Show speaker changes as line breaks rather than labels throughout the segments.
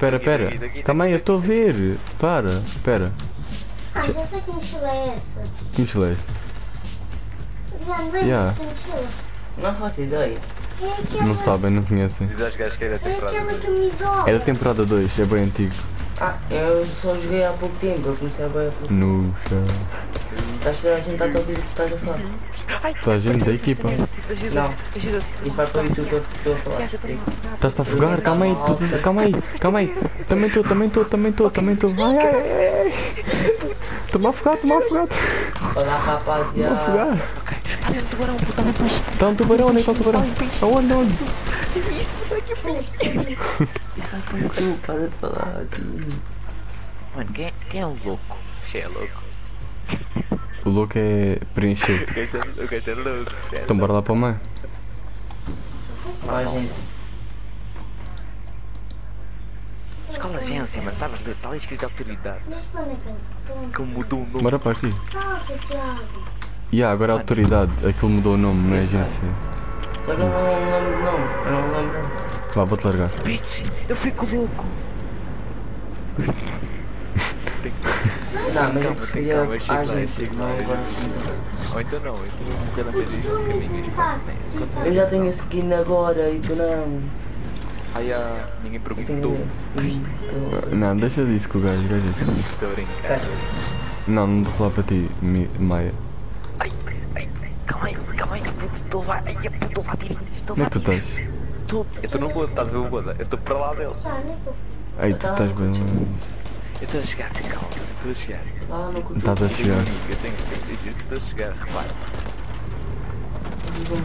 Pera, pera. Também eu estou a ver. Para, pera.
Ah, já sei que mochila é essa.
Que mochila é esta?
Já me lembro
Yeah.
Não faço ideia.
É aquela,
Não sabem, não conhecem.
Diz aos gajos que era
é
temporada.
aquela camisola.
É da temporada 2, é bem antigo.
Ah, eu só joguei há pouco tempo, eu comecei a ver há pouco
No chão.
Estás a gente está a ouvir o que estás a falar?
Toda a gente da equipa.
Não. Vai para o YouTube que eu estou a falar.
Estás-te a afogar, calma aí, tu- calma aí, calma aí. Também estou, também estou, também estou, também estou. Ai, ai, ai, ai. Estou-me a afogar, estou-me a afogar.
Olá
Estou-me a
rapaziada.
afogar.
Ok. Tá dentro do tubarão, puta, não peixe.
Está um tubarão, onde é que está o tubarão? Aonde, aonde?
Isso vai para o YouTube, para de falar assim.
Mano, quem, é o louco?
Che é louco.
O louco é preencher.
O gajo é- o gajo é louco. é
Então bora lá para o meio.
Vai, agência.
Escola agência, mano, sabes ler? Está ali escrito autoridade.
É Que
mudou o nome.
Bora para aqui.
Salta, Tiago.
E yeah, agora a autoridade, aquilo mudou o nome, não é agência.
Só que eu não lembro não, eu não lembro.
Vá, vou-te largar.
Bitch, eu fico louco.
Não, mas eu
Calma, tem
preferia
calma,
a
chega lá, chega
não
lá.
agora.
Ou então não, então um cada vez diz caminhos.
Tá.
Eu já tenho skin agora e tu não.
Ai, ah, ninguém
Eu
perguntou.
Não, deixa disso com o gajo, gajo. é-
Estou a.
Espera.
Não, não vou falar para ti, Maia.
Ai, ai, ai, calma aí, calma aí, puto, estou a ai, a puto, estou a estou a
Onde é que tu estás?
Estou,
Eu estou no bodo, estás a ver o bodo? Eu estou para lá dele.
É eu-
Ai, tu estás bem longe.
Eu estou a chegar, calma, eu estou a chegar.
Lá no culto.
Estás a chegar.
eu tenho eu juro que estou a chegar, repara.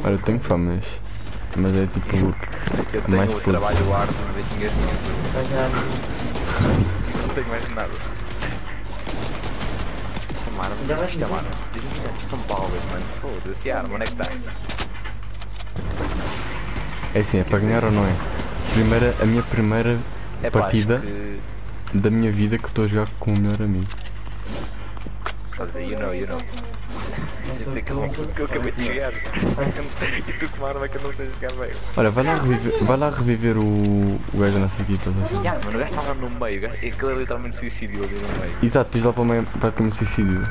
Olha, eu tenho famas. Mas é tipo.
Eu
Mais
tenho o
puto.
trabalho árduo, minhas.
Vai já.
Não tenho mais nada.
Isto é uma arma,
vais
isto é uma arma. Diz-me isto, isto são balas, mano.
Foda-se, a arma, onde é que está?
É assim, é para ganhar ou não é? Primeira, a minha primeira
É pá, acho
partida
que-
da minha vida que estou a jogar com o melhor amigo.
You know, you know. Isso calma que eu acabei de chegar. E tu com uma arma que eu não sei jogar bem.
Olha, vai lá reviver, vai lá reviver o, o gajo da nossa equipa. estás a ver?
Ya, mano, o gajo estava no meio, gajo- aquele é literalmente suicídio ali no meio.
Exato, diz lá para o meio para comer suicídio.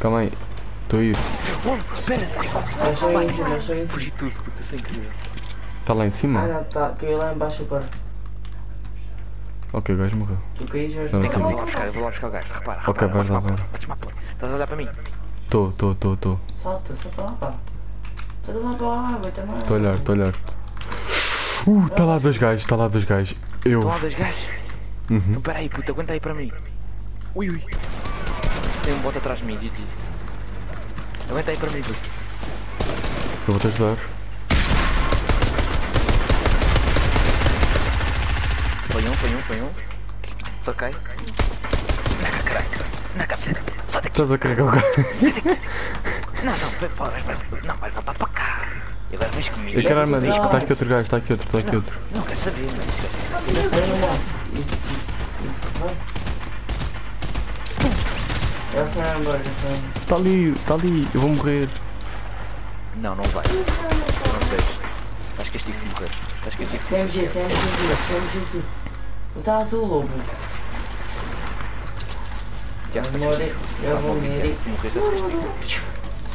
Calma aí, estou a ir.
Nós só isso, nós só isso.
Fugi tudo, puta, sem querer.
Está lá em
Ah
cima?
não, tá, caiu lá embaixo agora.
Ok, o gajo morreu.
Tu caís
Não,
eu vou lá buscar, eu vou lá buscar o gajo, repara,
Ok,
repara,
vais lá, vai.
Estás a olhar para mim?
Estou, estou, estou, estou.
Salta, salta lá pá. Salta lá para a água também.
Estou a olhar, estou a olhar. Uh, está lá dois gajos, está lá dois gajos. Eu.
Estão lá dois gajos?
Uhum.
Então peraí, puta, aguenta aí para mim. Ui, ui. Tem um bote atrás de mim, GG. Aguenta aí para mim, puto.
Eu vou te ajudar.
Foi um, foi um, foi um. Só cai. Na caralho. Na cabeceira. Sai daqui.
Estás a carregar o gajo.
Sai daqui. Não, não, vai, vai, vai, não, vais voltar para cá. E agora vens comigo.
Eu quero arma disco, está aqui outro gajo, está aqui outro, está aqui outro.
Não, quero saber, mano. Isto é-.
Vai.
Está ali, está ali, eu vou morrer.
Não, não vai. Não deixes. Vais castigo se morrer. Vais castigo se morrer.
Usa azul, lobo.
Já,
Eu
castigo.
eu vou
morrer.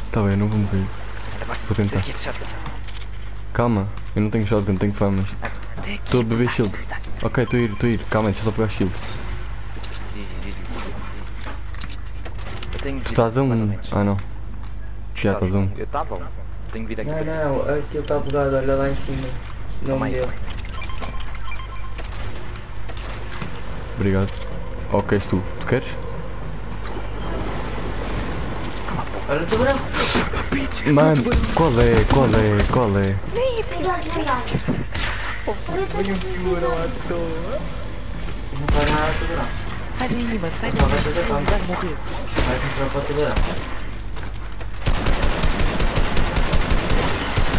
Está bem, eu não vou morrer. Vou tentar. Calma, eu não tenho shotgun, tenho famas.
Aqui,
Estou a beber
tá
shield.
tá aqui.
Ok, estou a ir, estou a ir. Calma aí, deixa eu só pegar shield. Tu estás a um. Ah não. Já
estás
a um.
Eu estava a um. Tenho vida aqui
Não, não, aquilo está bugado, olha lá em cima. Não me deu.
Obrigado. Ok, és tu. Tu queres?
Olha o tubarão.
Mano, qual é? Qual é? Qual é?
Cuidado, cuidado.
Não faz nada ao tubarão.
Sai daí, mano, sai daí.
Vai.
Vai morrer.
Vai entrar para o tubarão.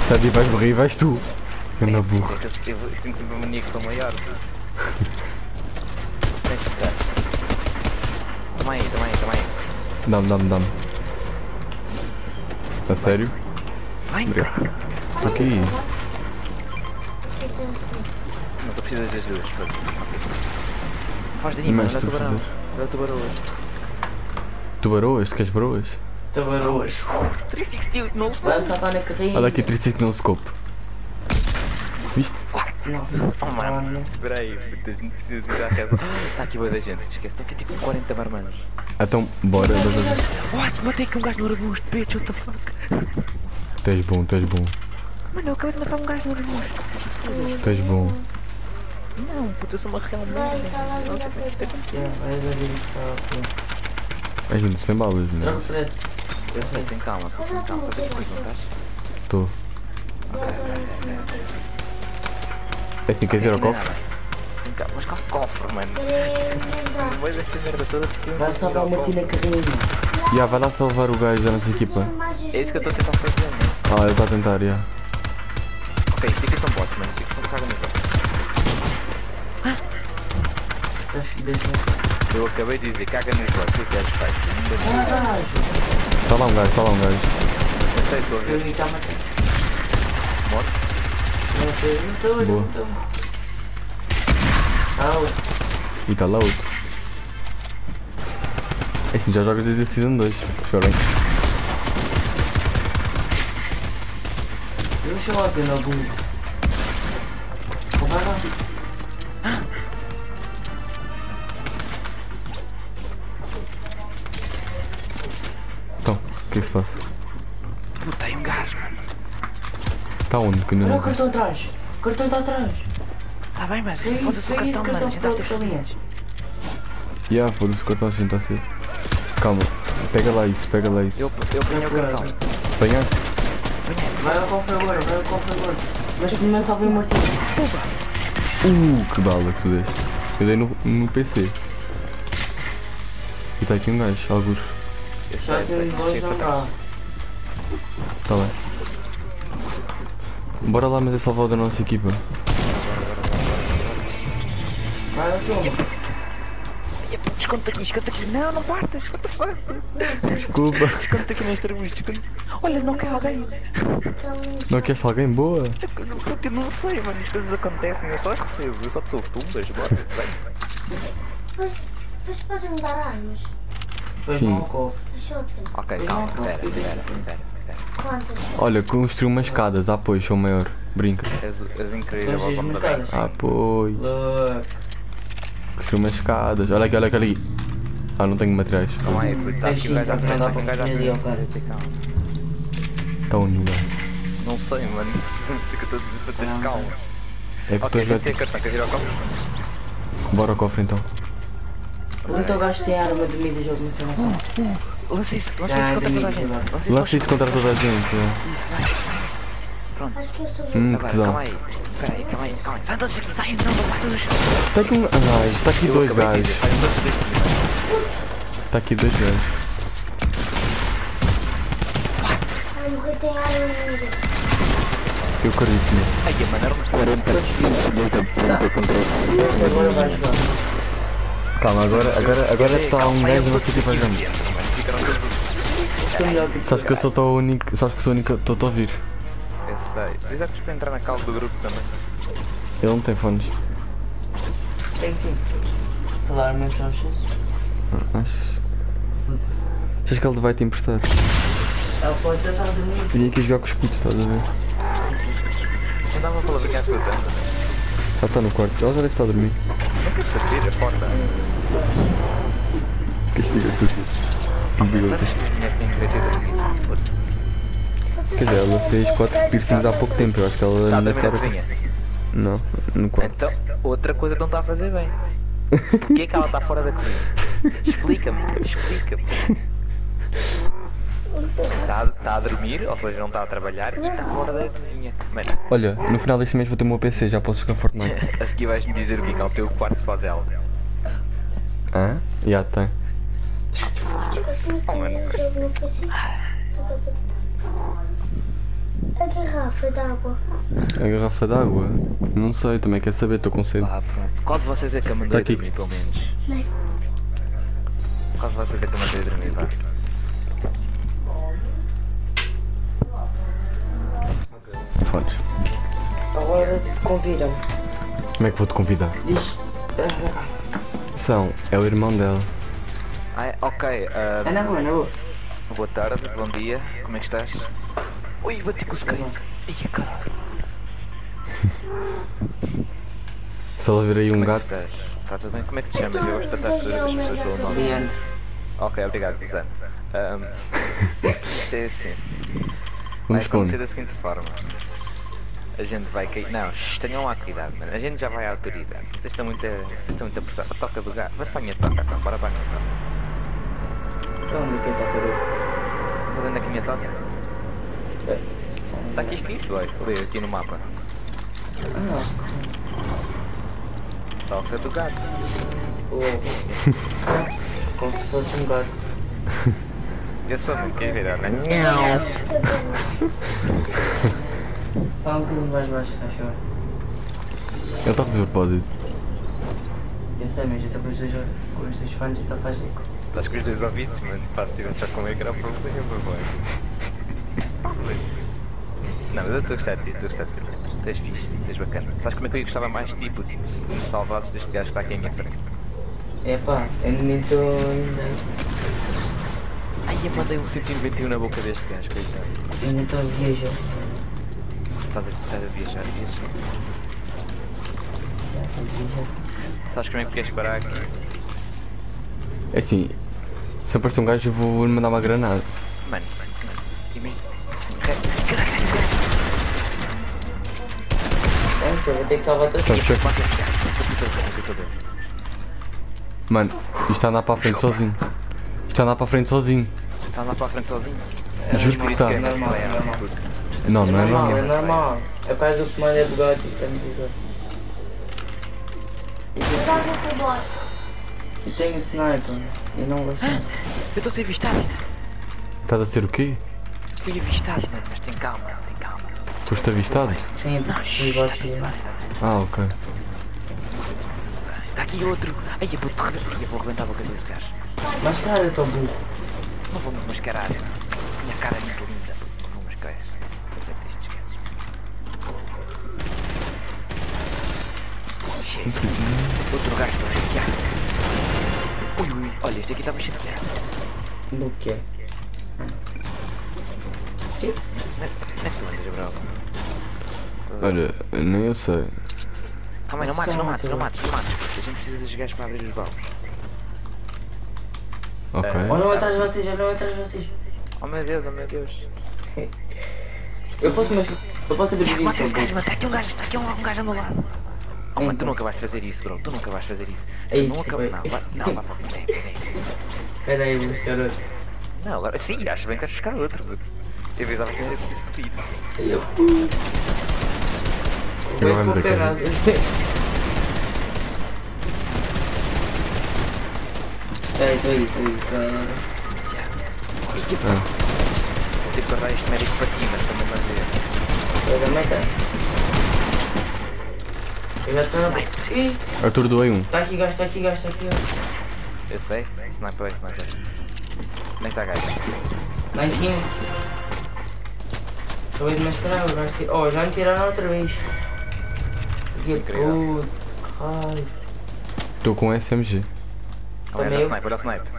Sai daí, vais morrer e vais tu. Anda burro.
Eu- tenho sempre a mania que sou maior.
Como é que se dá? Toma aí, toma aí, toma aí.
Dá-me, dá-me, dá-me. A sério?
Vai, cara.
Aqui.
Preciso
Não, tu precisas das duas. foi. Faz mano. Olha o
tu
tubarão. o tubarão hoje.
Tu? Queres baroas?
Tabaroas.
360 não se
Vai saltar na carrinha.
Olha aqui 35 no scope.
Oh, mano. Espera aí, putas, não preciso de ir à casa. Está aqui boa da gente, esquece. Estão aqui tipo 40 marmanos.
Então, bora. bora, bora.
What? Matei aqui um gajo no arbusto, bitch, what the fuck?
Tens bom, tens bom,
Mano, eu acabei de matar um gajo no arbusto.
tens bom.
Não, puta, eu sou uma real merda.
tá lá
Não sei
na
como é que isto aconteceu.
A gente sem balas, não
Troca
é?
preço.
Eu sei, tem calma, tem calma. Estás aqui comigo, não estás?
Estou. É assim, queres ir ao
Aqui não é
cofre?
calma, mas qual cofre, mano? No meio desta merda toda, porque eu
Vai
não sei
salvar
ir ao
uma aqui na
cofre.
carrinha.
Já, vai lá salvar o gajo da nossa equipa.
É isso que eu estou a tentar fazer, mano.
Ah, ele está a tentar, já.
Ok, aqui são bots, mano. Aqui são cagas no bots. Eu acabei de dizer, caga nos bots. O que é que faz?
Ah, gajo.
Está lá um gajo, está lá um gajo.
Eu sei, estou a
Eu
ver. Morto?
Estou. Ah, outro.
E está lá outro. É assim, já jogas desde a Season 2. Chorem.
Deixa eu ver na bunda.
Está onde? Que
Olha
não...
o cartão atrás. O cartão está atrás.
Tá bem, mas foda-se o cartão, mano.
cartão
A gente está a ser
ficou ali.
fodidos.
Ya, foda-se, o cartão assim está a ser. Calma, pega lá isso, pega lá isso.
Eu, eu apanhei o cartão.
Apanhaste?
Apanhei.
Vai ao cofre agora, vai ao cofre agora. Mas começa a ver o martelo.
Uh, que bala que tu deste. Eu dei no, no PC. E está aqui um gajo, alguns.
Eu sei, sei.
tem dois não cá.
Está bem. Bora lá, mas é salvar da nossa equipa.
Vai ao chão.
Esconde-te aqui, esconde-te aqui. Não, não partas. What the fuck?
Desculpa.
Esconde-te aqui arbusto. esconde- Olha, não quer alguém.
Não queres alguém? Boa.
Puta, eu não sei, mano. As coisas acontecem. Eu só recebo. Eu só estou tumbas. Bora. Vem.
Depois podem dar armas.
Sim.
Ok, calma. Pera, pera, pera.
Quantas?
Olha, construí umas escadas. Ah, pois, sou maior. Brinca.
És, és incrível,
cara.
bem.
Ah, pois.
Look.
Construí umas escadas. Olha aqui, olha aqui, olha aqui. Ah, não tenho materiais.
Calma aí, puto. Está aqui um gajo à frente. Está aqui um gajo à frente.
Onde o gajo?
Não sei, mano. Não sei o eu a dizer para teres calma.
É que
Ok,
tu
já tem
és
cartão. Queres ir ao copo?
Bora ao cofre então.
O teu gajo tem arma de mídia, já comecei a lançar.
Lança isso. Lança isso contra toda a gente. Lança isso
isso contra toda a gente. é.
Isso, vai. Pronto.
Acho que eu sou
Hum, que
Agora,
tesão.
calma aí. Espera aí, calma aí, calma aí. Sai todos daqui, sai. Não, não vai todos.
Está aqui um. Ah, está aqui
Eu
dois gajos. Está aqui dois gajos.
Ai.
Eu acredito nisso.
Ai, mano, eram 40 filhos da puta contra esse.
Vai.
Calma, agora, agora, agora está um gajo
aqui
junto.
dentro, mano. Ficaram todos.
Sou melhor que
Sabes que eu sou o único. Sabes que sou o único. Estou a ouvir.
Eu sei. Diz a que para entrar na calma do grupo também.
Ele não tem fones.
Tem sim. Salário menos aos X.
Achas? Achas que ele vai te emprestar?
Ela pode já estar a dormir.
Vim aqui jogar com os putos, estás a ver?
Você andava pela vinha toda.
Já está no quarto. Ela já deve estar a dormir.
Não quer saber, a porta.
Castiga tudo.
Todas as mulheres têm direito a dormir. Foda-se.
Vocês
Quer dizer, ela fez quatro piercings há pouco tempo. Eu acho que ela
a
ainda
cozinha.
Não, no quarto.
Então, outra coisa que não está a fazer bem. Porquê é que ela está fora da cozinha? Explica-me, explica-me. Está, está a dormir, ou seja, não está a trabalhar e está fora da cozinha. Mano,
Olha, no final deste mês vou ter o meu PC, já posso jogar Fortnite.
a seguir vais-me dizer o que é que é o teu quarto só dela.
Hã? Já tem.
Oh, mano, mas-
A garrafa d'água.
A garrafa d'água? Não sei, também quer saber, estou com sede.
Ah, pronto. Qual de vocês é que a mandou
Tá aqui.
dormir, pelo menos?
Nem.
Qual de vocês é que a mandou a dormir, vá?
Fones.
Agora convida-me.
Como é que vou te convidar?
Diz.
São, é o irmão dela.
Ah, é? ok. ah,
É na boa, na boa.
boa tarde, bom dia. Como é que estás? Ui, bati com o skate. Ia caralho.
Se ela vir aí um
Como é
gato,
estás? Está tudo bem? Como é que te chamas? Eu gosto de tratar as pessoas pelo nome.
Leandro.
Ok, obrigado, Guzano. Ahm, isto é assim. Vai
vamos com.
acontecer da seguinte forma. A gente vai cair. Não, shh, tenham lá cuidado, mano. A gente já vai à autoridade. Vocês estão muito, a- vocês estão muito apressados. A toca do gato. Vai para a minha toca, então. Bora para a minha toca.
Só onde que está cadê?
Vou fazendo aqui a minha toca. Está aqui escrito, boy. Lê aqui no mapa.
Ah,
Toca do gato.
oh. Como se fosse um gato.
Eu sou muito quer virar, né?
Fala um bocadinho mais baixo, está a chorar.
Ele está a fazer propósito.
Eu sei, mas eu estou com os dois, com os dois fones e estou a fazer eco.
Estás com os dois ouvidos, mano. Pá, se tivesse já com o microfone, problema, boy. Não, mas eu estou a gostar de ti, estou a gostar de ti. Tu és fixe, tu és bacana. Sabes como é que eu gostava mais de ti, puto? De me salvados deste gajo que está aqui à minha frente.
É pá, eu nem estou ainda.
Ai, eu mandei um 191 na boca deste gajo, coitado.
Ainda estou a viajar.
Estás a, estás a viajar, isso.
A viajar.
Sabes como é que queres parar aqui?
É assim, se aparecer um gajo eu vou lhe mandar uma granada.
Mano, se,
Pronto, eu vou ter que salvar todos.
Mano, isto está a andar para a frente sozinho. Isto está a andar para a frente sozinho.
Está lá para a frente sozinho?
Juro que está.
É normal, é normal.
Não, não é
normal, é normal. É por causa do comando é bugado, isto é muito bugado.
Cuidado com o boss.
E tenho sniper, eu não gosto.
Eu estou a ser avistado.
Estás a ser o quê?
Fui avistado, mano, mas tem calma, tem calma.
Foste avistado?
Sim,
Não, shh, está
baixo.
tudo bem, está tudo
Ah, ok.
Está aqui outro. Ai, eu vou, te rebe- Ai, eu vou rebentar a boca desse gajo.
Mas cara, eu estou burro.
Não vou me mascarar. Minha cara é muito linda. Chega. Outro gajo para chatear. Ui, ui, olha, este aqui está-me a chatear.
Do quê?
Onde é onde é que tu andas, bro?
Olha, nem eu sei.
Calma aí, não mates, não mates, não mates, não mates. A gente precisa dos gajos para abrir os baús.
Ok.
Olha atrás de vocês, olha atrás de vocês.
Oh meu Deus, oh meu Deus.
Eu posso, mas eu posso abrir
Tiago, mata esse
isto.
gajo, mano. Está aqui um gajo, está aqui um, um gajo ao meu lado. Oh, mano, tu nunca vais fazer isso, bro. Tu nunca vais fazer isso. Tu
Ei,
nunca. Não, vai. Não, vai. vai. Peraí, peraí.
Espera aí, vou buscar outro.
Não, agora sim, acho bem que vais buscar outro, puto. Eu pensava que era preciso pedir.
Eu.
Vai-me
Vou
dar
pegar. Espera aí, estou aí,
que pronto. Vou ter que guardar este médico para ti, mas também vai ver.
Eu também tá. Eu já estou na. Ih,
Atordoei um.
está aqui gajo, está aqui gajo, está aqui gajo.
Eu sei, sniper, sniper. É que está gajo?
Lá em cima. Acabei de mascarar, o gajo tira- Oh, já me tiraram outra vez. Que puto, que raiva.
Estou com SMG.
Olha,
Também
olha o sniper, olha o sniper.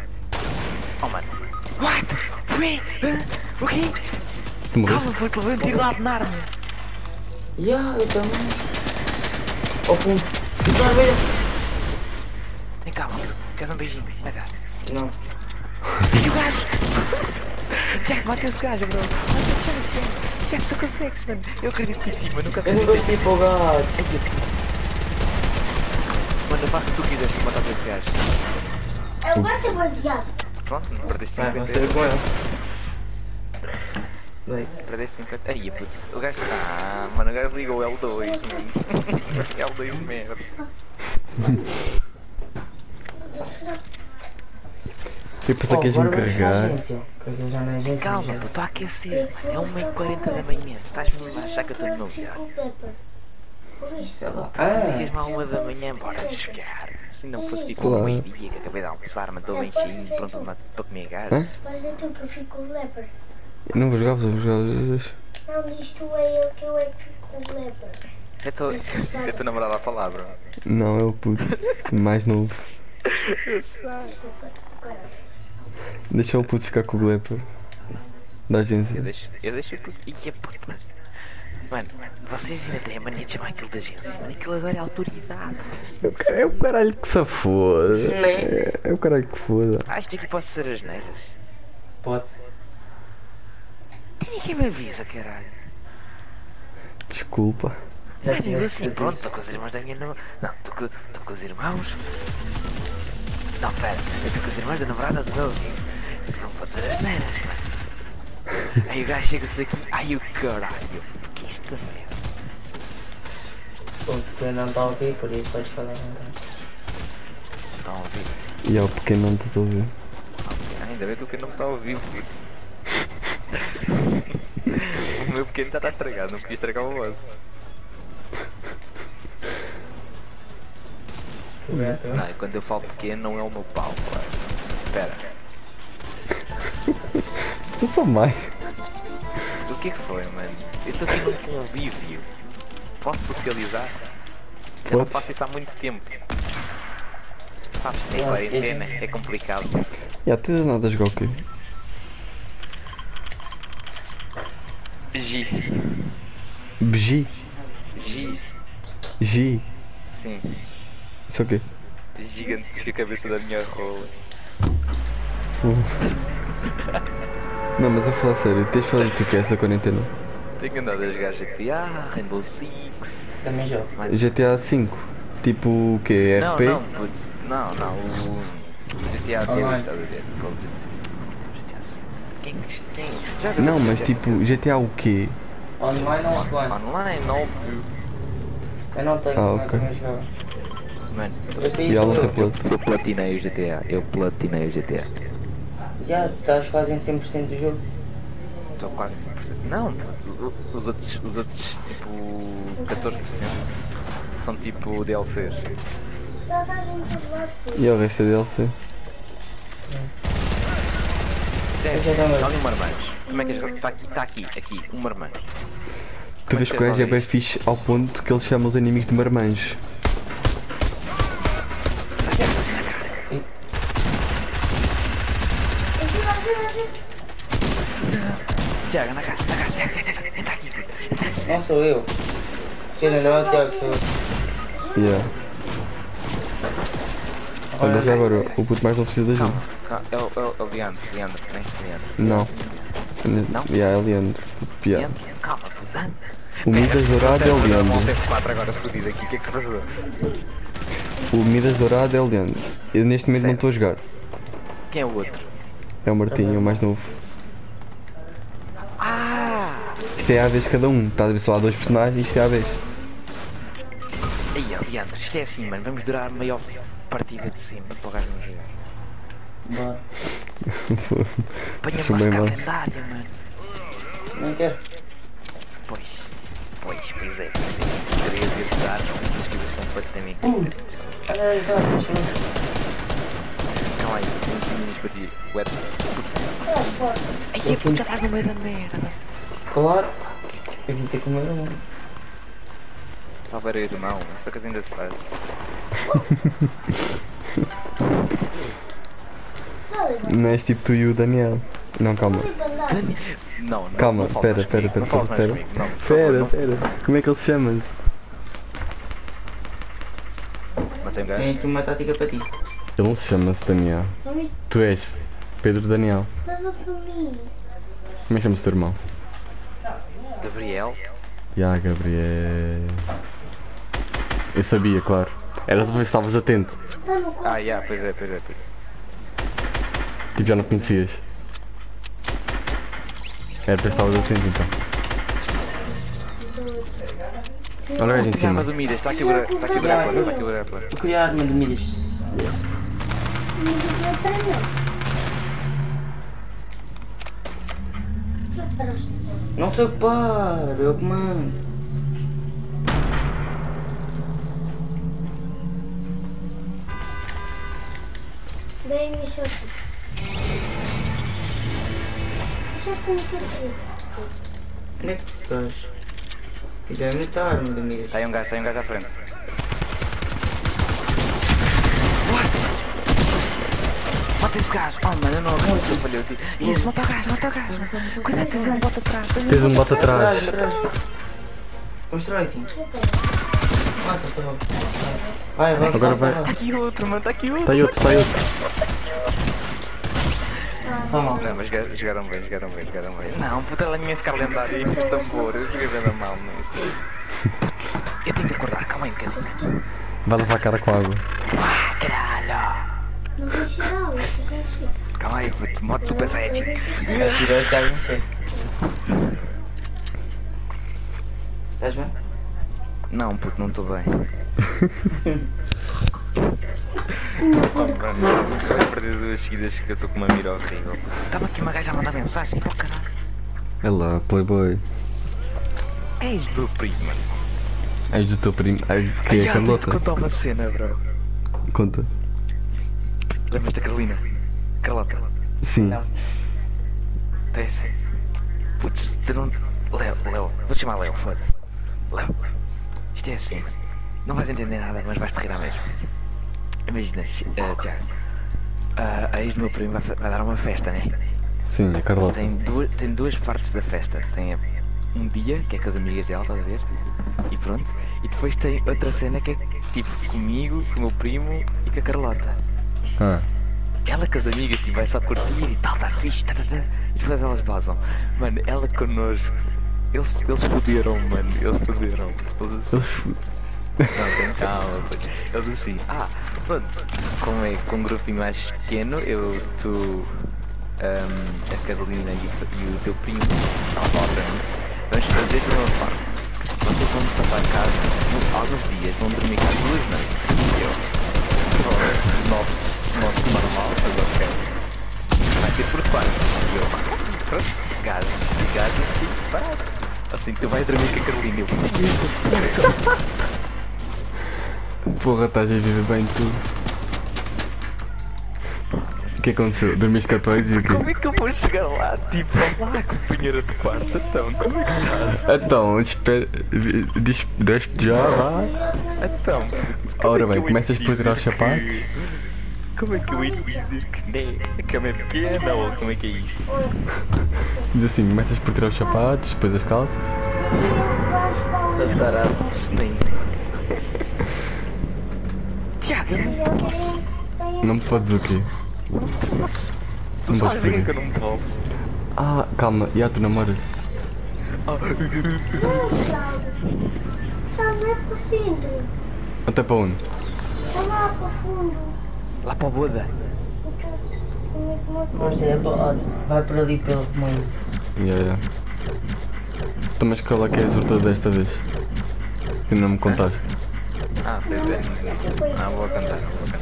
Oh, mano. What? Hã? O quê?
Tu morreste?
Calma, foi que tiro lá de Narnia.
Ya, eu também. Oh, puto. Outra vez.
Tem calma, queres um beijinho? Vai cá.
Não.
E o gajo? Tiago, mata esse gajo, bro. Mata esse gajo, Tiago. Tiago, tu consegues, mano. Eu acredito em ti, mas nunca
Eu não
acreditei.
gosto de ir para o gato.
Ai, eu Mano, faça o que tu quiseres para matar esse gajo.
Eu vou ser baseado.
Pronto, não perdeste
Vai,
50
vou ser com ele. Vai.
Perdeste 50. Aí, putz, o gajo. Ah, mano, o gajo ligou o L2, mano. L2 de merda.
Eu pensei que ias me carregar.
agência.
Calma,
já.
puto, estou a aquecer. É 1h40 da manhã. Tu estás mesmo a achar que eu estou no meu melhor.
Sei lá.
Tu digas-me à 1 da manhã, bora jogar. Se não fosse tipo
Claro.
um meio-dia que acabei de almoçar, mas estou bem cheinho, pronto para comer gajos.
Mas é tu que eu fico com leper.
Não vou jogar, vou jogar.
Não diz tu a ele que eu é que fico com o leper.
Isso é teu, isso é teu namorado a falar, bro.
Não, é o puto. mais novo. Deixa o puto ficar com o Glepper. Da
Eu
agência.
deixo, eu deixo o puto. Ia puto, mas. Mano, vocês ainda têm a mania de chamar aquilo de agência. Mano, aquilo agora é autoridade. Vocês que.
É o caralho que se foda. É, é o caralho que foda.
Ah, isto aqui pode ser as neiras.
Pode ser.
Ninguém me avisa, caralho.
Desculpa.
Já
eu
tiveste
assim, pronto, estou com os irmãos da minha namorada. Não, estou com, tô com os irmãos. Não, pera, eu estou com os irmãos da namorada do meu amigo. Não pode ser as neiras, mano. Aí o gajo chega-se aqui, ai o caralho, porque isto merda.
Pô, tu não está a ouvir, por isso podes falar então.
Estão a ouvir?
E é o pequeno não te estou a ver.
Ah, Ainda bem que o pequeno não está a ouvir, filho. O meu pequeno já está estragado, não podia estragar o vosso. Não, e quando eu falo pequeno não é o meu pau, claro. Espera,
Não sou mais.
o que é que foi, mano? Eu estou aqui num convívio. Posso socializar? Já não faço isso há muito tempo. Sabes, tem
Eu
quarentena,
é-
é complicado.
Já tens nada a jogar o quê?
G.
Bgi.
G.
Gi.
Sim.
Isso é o quê?
Gigantesca cabeça da minha rola.
Não, mas a falar sério, tens falado tu que é essa quarentena?
Tenho andado a jogar GTA, Rainbow Six.
Também jogo.
Mas...
GTA V. Tipo o quê?
Não,
RP?
não, putz. Não, não. O GTA
Online.
estás a ver? Call of Duty. V. Quem, quem? Jogas
Não, mas tipo,
V?
GTA o quê?
Online ou offline?
Online, óbvio.
Eu não tenho,
Ah,
mas
ok.
também jogo.
Mano,
Eu
tem
eu, platinei o GTA. Eu platinei o GTA.
Já estás quase em 100% do jogo.
Estou quase 100%. Não, os outros, os outros tipo 14% são tipo DLCs.
Já.
E o resto é DLC?
Tem
também.
Olha um marmanjo. Como é que as Está aqui, está aqui, aqui, um marmanjo.
Tu vês que o gajo é bem fixe ao ponto que ele chama os inimigos de marmanjos.
Tiago, anda cá, anda cá, Tiago, Tiago, Tiago, entra aqui, entra aqui.
Não sou eu. Ainda não é o Tiago, sou eu.
Yeah. Olha já agora, o puto mais não precisa de ajuda.
Calma, é o, é o, é o Leandro, Leandro, vem, Leandro.
Não.
Não?
Yeah, é Leandro. Tipo, yeah.
Leandro, calma, puta.
O Midas Dourado é o Leandro.
F4 agora fudido aqui, o que é que se passou?
O Midas Dourado é o Leandro. Eu neste momento não estou a jogar.
Quem é o outro?
É o Martinho, o mais novo.
Ah!
Isto é a vez cada um. Estás a ver só há dois personagens, isto é a vez.
Aí, Leandro, isto é assim, mano, vamos durar a maior partida de sempre para o gajo não jogar.
Bora.
Apanha
mal.
lendária, mano.
Nem quero.
Pois, pois, pois é. Queria evitar as coisas completamente diferentes.
Olha aí, vai, eu
Calma aí, tem uns meninos para ti.
É forte.
Ai, puto, já estás no meio da merda.
Claro. Eu vim ter com o meu irmão.
Salvar o irmão, essa coisa ainda se faz.
És tipo tu e o Daniel. Não, calma.
Não, não.
Calma, espera, espera, espera, espera. Espera, espera. Como é que ele se chama?
Tem gajo?
Aqui uma tática para ti.
Ele não se chama-se Daniel. Tu és Pedro Daniel. Como é que chama-se o teu irmão?
Gabriel.
Ya, Gabriel. Eu sabia, claro. Era para ver se estavas atento.
Ah, yeah, pois é, pois é, pois é.
Tipo, já não conhecias. Era para ver se estavas atento então. Olha gajo em cima.
do Midas, está Gra- está aqui o Grappler, está aqui o Grappler.
Eu queria a arma.
Já paraste.
Não sei o que paro, eu comando.
Dei a
Onde é que tu estás? Que já é muita arma de amigas.
Está aí um gajo, está aí um gajo à frente. Mata esse gajo! Oh mano, eu não que eu falhei o tiro. Isso, mata o gajo, mata o gajo! Cuidado, tens um bote atrás. tens um
bote atrás.
Constrói-te. Mata. Vai, vai,
Agora vai.
Está aqui outro, mano, está aqui outro.
Tá aí outro, tá aí outro.
Só mal.
Não, mas joga- jogaram bem, jogaram bem, jogaram bem. Não, puta, ela ninguém ficar lendário e os tambores. Eu joguei bem mal nisto. Eu tenho que acordar, calma aí um bocadinho.
Vai lavar a cara com água.
Ah, caralho!
Não vai cheirar água, já cheira.
Calma aí, puto, modo super saiyajin.
Tirou não sei. Estás bem?
Não, puto, não estou bem. Oh, mano, vai perder duas seguidas que eu estou com uma mira horrível. Estava aqui uma gaja a mandar mensagem, pô caralho.
É lá, Playboy.
És meu primo, mano.
És do teu primo. Ai, quem é a
ah, tenho de
Carlota?
contar uma cena, bro.
Conta.
Lembras da Carolina? Carlota.
Sim.
Não.
Tu é assim. Putz, tu não. Léo, Léo, vou-te chamar Léo, foda-se. Léo, isto é assim. Não vais entender nada, mas vais-te rir à mesma. Imagina, uh, Tiago. ah, a ex do meu primo vai, vai dar uma festa, né?
Sim, a Carlota.
Tem duas, tem duas partes da festa. Tem um dia, que é com as amigas dela, estás a ver? E pronto. E depois tem outra cena que é tipo comigo, com o meu primo e com a Carlota.
Ah,
Ela com as amigas, tipo, vai só curtir e tal, tá fixe, tá, tá, tá. E depois elas vazam. Mano, ela connosco. Eles, eles fuderam, mano. Eles fuderam. Eles
eles.
Não, tem calma. Eles assim. Ah, pronto. Como é com um grupinho mais pequeno, eu, tu, ahm, a Carolina e o, e o teu primo, a outra, né? vamos fazer de uma forma. Vocês vão passar cá alguns dias, vão dormir cá duas noites. E eu. Note, note normal, mas ok. Vai ser por partes. E eu. Pronto, gajos e gajos separados. Assim, tu vais dormir com a Carolina. Eu. Filhos da.
Porra, estás a viver bem tu. O que aconteceu? Dormiste com a tua e o quê?
Como é que eu vou chegar lá? Tipo, olá, companheira de quarto, então, como é que estás?
Então, espera. Diz, deste já, vá.
Então, puto,
Ora
é
bem, começas por tirar os
que-
sapatos?
Como é que eu de dizer que nem a cama é pequena ou como é que é isto?
Diz assim, começas por tirar os sapatos, depois as calças.
Sabe dar água.
Se nem. Tiago, eu não te posso.
Não me podes o quê?
Não te posso. Tu
Não
sabes bem que eu não posso.
Ah, calma, já tu namoras.
Já não é pro centro.
Até para onde?
Está lá para o fundo.
Lá para a boda.
Mas é bom, vai por ali pelo meio.
Yeah, yeah. Então, mas qual é que é a desta vez? Que não me contaste.
Ah, pois é. Ah, vou cantar, vou cantar.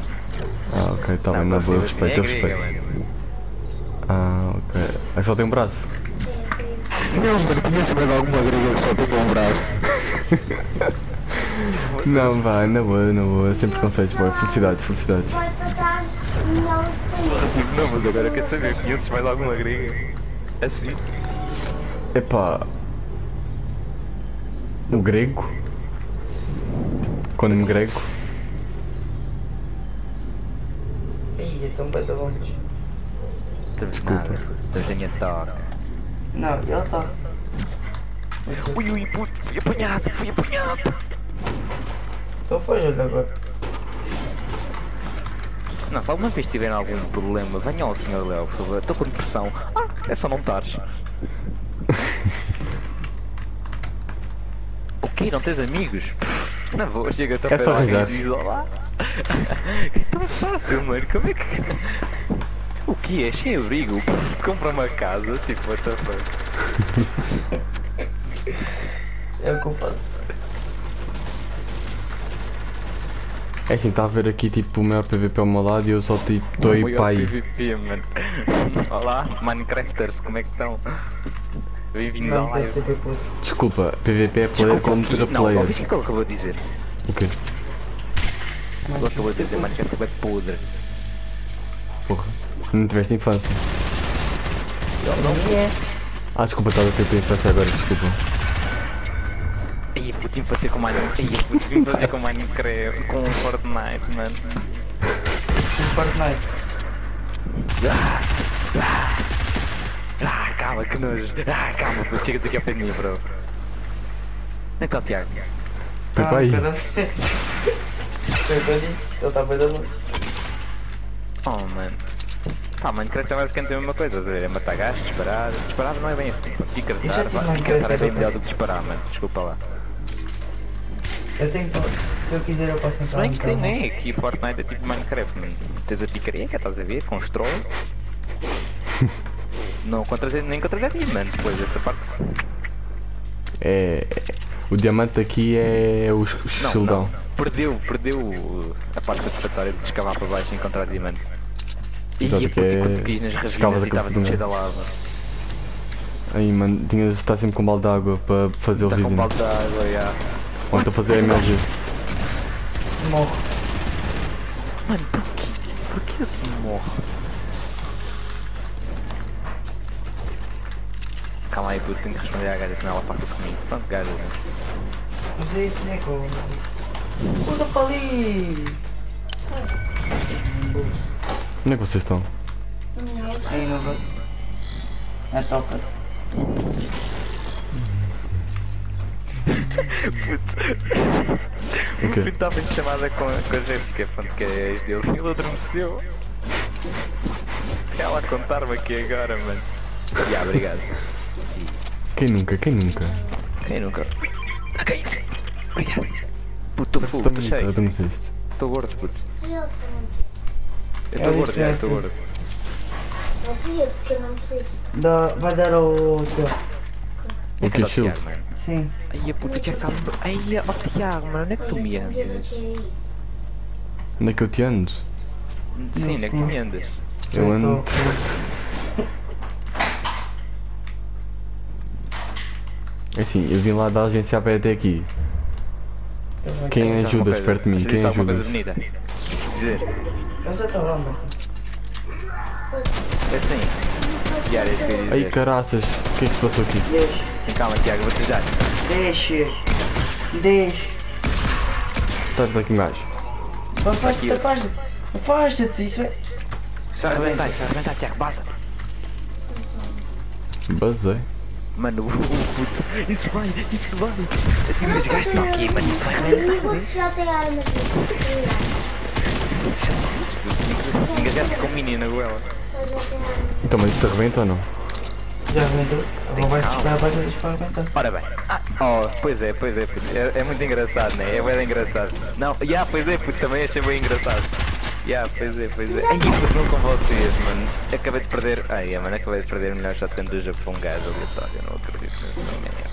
Ah, ok, tá bem,
Não,
na boa, respeito, eu
é
respeito. Ah, ok. É só tem um braço?
Não, mano, conheço mais alguma grega que só tem um braço.
Não, vai, na boa, na boa, sem preconceitos, boy. Felicidades, felicidades.
Vai para trás e não
mas agora quer saber, conheces mais alguma grega? Assim?
Epá. O grego? Quando me grego?
Ih, estão bem de longe.
Estamos
Desculpa.
nada, estamos em toca.
Não, ele está.
Ui, ui, puto, fui apanhado, fui apanhado.
Então foi jogo agora.
Não, se alguma vez tiverem algum problema, venham ao Sr. Léo, por favor. Estou com depressão. Ah, é só não estares. o quê? Não tens amigos? Pff, Não vou, chega até
É só
alguém e
arranjar.
diz olá. é tão fácil, mano. Como é que. O que é? Sem abrigo? Compra uma casa, tipo, what the fuck.
É o que eu faço.
É assim, está a ver aqui tipo o maior PVP ao meu lado e eu só tipo estou
O
aí para aí.
PVP, mano. Olá, Minecrafters, como é que estão? Bem-vindos à
Não, ter por
Desculpa, PVP é player contra
aqui- Não,
player.
ouviste o que ele acabou de dizer?
O quê?
Ele acabou de dizer, Minecraft é podre.
Porra. Não tiveste infância.
Não é.
Ah, desculpa, estava a ter tua infância agora, desculpa.
Ai, puto, me fazer com Minecraft. Ai, puto, fazer com Minecraft. Com Fortnite, mano.
Fortnite.
Ah, calma, que nojo. Ah, calma, puto, chega daqui ao pé de mim, bro. Onde é que está o Tiago?
Foi para aí.
Foi para isso. Ele está bem da longe.
Oh, mano. Pá, Minecraft é basicamente a mesma coisa, estás a ver? É matar gajos, disparar. Disparar não é bem assim. pá. Picartar, Picartar é bem
eu
melhor do que disparar, mano. Desculpa lá.
Eu tenho só. Se eu quiser, eu posso
Se
entrar
bem
no
que
carro.
nem é que Fortnite é tipo Minecraft, mano. Tens a picareca, estás a ver? Constrói. não encontras, nem encontras é mim, mano. Depois essa parte.
É. O diamante aqui é o
não. Perdeu, perdeu a parte satisfatória de escavar para baixo e encontrar diamante. E
que
puto,
é-
quando quis nas ravinas e estava tudo cheio da lava.
Aí, mano, tinhas de estar sempre com um balde de água para fazer o
Está com um
resíduo.
balde de água, já.
Ou então fazer MLG.
Morro.
Mano, porquê? Porquê assim morre? Calma aí, puto, tenho que responder à gaja, senão ela passa-se comigo. Pronto, gaja. né?
Mas é isso, né? Com... Puta para ali!
Onde é que vocês estão?
Aí não vai. É toca.
O
O
quê?
filho estava em chamada com, com a Jéssica, pronto, que é ex dele, e ele adormeceu. Ela a contar-me aqui agora, mano. Já, obrigado.
Quem nunca? Quem nunca?
Quem nunca? A cair. Obrigado. Puto, estou full, estou cheio.
adormeceste.
Estou gordo, puto.
Eu
É
estou
isso
gordo, já,
é
estou
preciso.
gordo.
Não porque eu não preciso.
Dá, vai dar ao teu.
O que é
o
shield?
Sim.
Ai, a puta, o Tiago está... Ai, ó Tiago, mano, onde é que tu me andas?
Onde é que eu te ando?
Sim, onde é que tu me andas?
Eu ando.
tô-
É assim, eu vim lá da agência a pé até aqui. Quem ajudas
coisa?
perto de mim? Quem
coisa
ajudas?
bonita? Dizer,
já lá, mano.
é assim. Tiago, é ia
Ai caraças, o que é que se passou aqui?
Deixa.
Tem calma, Tiago, vou-te ajudar.
Deixa. Deixa.
Estás daqui um gajo.
Afasta-te, afasta-te. Afasta-te. Isso é.
Isso vai arrebentar, isso vai arrebentar, Tiago, baza.
Basei.
Mano, o puto, isso vai, isso vai. Isso- Assim, mas gasto não aqui, mano, isso vai arrebentar.
Você já tem arma aqui.
Engasgaste com o menino na goela.
Então, mas isto arrebenta ou não?
Já arrebentou? Agora vais esperar para para arrebentar.
Ora bem. Ah, oh, pois é, pois é, puto. É, é muito engraçado, né? É bem engraçado. Não, já, yeah, pois é, puto, também achei bem engraçado. Yeah, pois é, pois é. Ai, não são vocês, mano. Acabei de perder. Ai, é, mano, acabei de perder o melhor shotgun do jogo para um gajo aleatório. Não acredito nisso, não merda.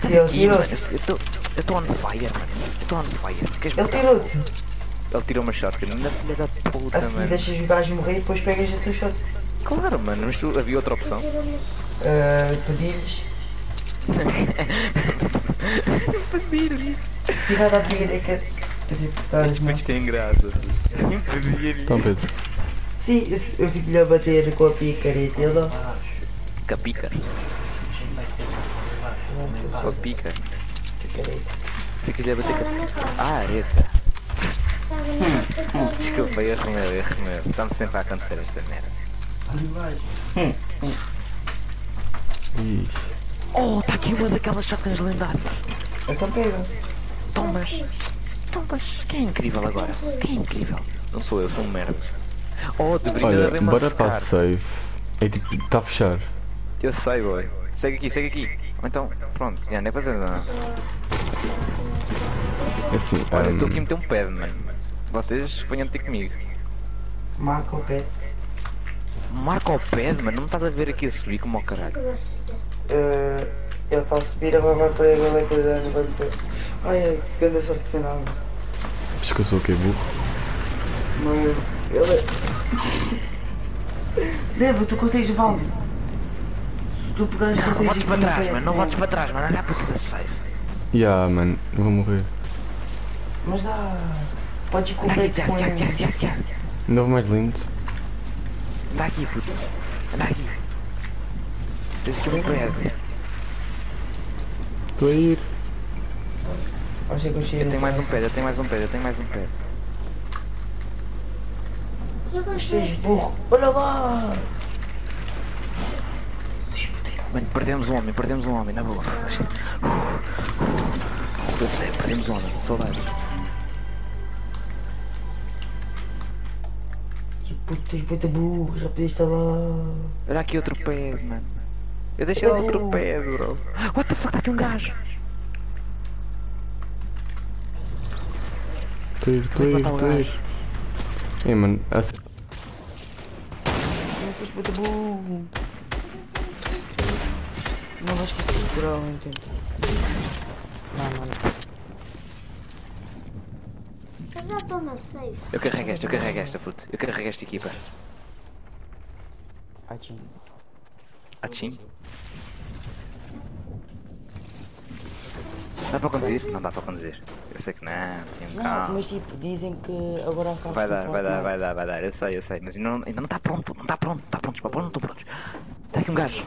Sai daqui, mano. Eu estou. On fire, mano. Eu estou on fire. Se queres
Ele tirou-te.
Ele tirou uma shotgun. Na filha da puta,
Assim
mano.
deixas os gajos morrer e depois pegas a tua shot.
Claro, mano, mas tu, havia outra opção.
Uh, Pedir-lhes.
Pedir-lhe.
Tirar da pireca. Não.
putos têm graça.
Então, Pedro.
Sim, eu- fico-lhe a bater com a picareta e ele dá.
Capica. Ou pica. Ficas a bater com Ah, areta. Desculpa, erro meu, erro meu. Está-me sempre a acontecer esta merda.
Ixi.
Oh, está aqui uma daquelas shotguns lendárias.
Então pega.
Tomas. Tomas. Quem é incrível agora? Quem é incrível? Não sou eu, sou um merda. Oh, de brinda
Olha, bora para save. É tipo, está a fechar.
Eu sei, boy. Segue aqui, segue aqui. Ou então, pronto, já não é fazer nada.
É assim,
Olha,
um,
estou aqui a meter um pad, mano. Vocês venham ter comigo.
Marca o pé.
Marca o pad, mano. Não me estás a ver aqui a subir como ao caralho.
Uh, ele está a subir, agora vai para ele, vai ele, vai ele. Ai, ai, que grande sorte final.
acho que eu sou o que burro.
Mas ele é. Deva, tu consegues o balde. Se tu pegares,
Não, não voltes para trás, mano. Não voltes para trás, mano. Olha a puta da safe.
Ya, mano, eu vou morrer.
Mas dá. Podes ir com o peito com ele.
Vou mais lindo.
Anda aqui, puto. Anda aqui. Tens aqui um pad.
Estou a ir.
Acho que eu cheguei.
Eu tenho mais um pé, eu tenho mais um pé, eu tenho mais um pé.
Eu gostei.
Vocês burro. Olha lá.
Mano, perdemos um homem, perdemos um homem, na boa. Eu sei, perdemos um homem, saudades.
Que puto, tens muita burro. Já pediste lá.
Olha aqui outro pé, mano. Eu deixei lá outro pé, bro. What the fuck, está aqui um gajo.
Tiro,
é que
tiro, tiro.
gajo?
Ei, mano, essa-
Não foste muito burro. Não vais conseguir curar um tempo. Não, não, não.
Eu já estou na safe.
Eu carrego esta, eu carrego esta, puto. Eu carrego esta equipa.
Ai, tinha.
Dá para conduzir? Não dá para conduzir. Eu sei que não, tem um
Não,
carro.
mas tipo, dizem que agora acaba
Vai dar, vai dar, vai dar, vai dar. Eu sei, eu sei. Mas ainda não, ainda não está pronto, não está pronto, não está pronto. Para pôr, não estão prontos. Está aqui um gajo.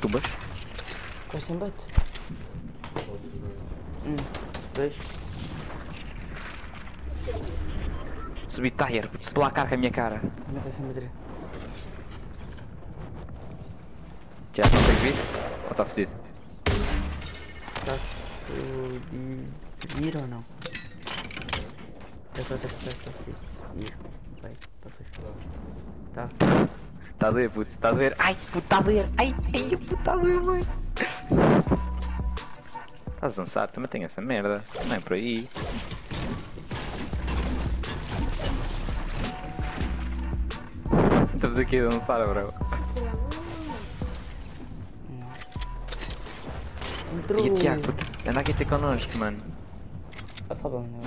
Tumbas?
Quais sem bate? Um, dois.
Subi tire. Se pela cara com a minha cara.
Meta sem bateria.
Já consegue vir? Ou está fedido?
Estás de seguir ou não? Eu estou a acertar, estou a seguir. Vai, passou. Tá.
Está a doer, puto. Está a doer. Ai, puto, está a doer. Ai, ai, puto, está a doer, mãe. Estás a dançar? Também tem essa merda. Não é por aí. Estamos aqui a dançar, bro.
Entrou.
E Tiago, puto, anda aqui ter connosco, mano.
Ah, só bom, não é?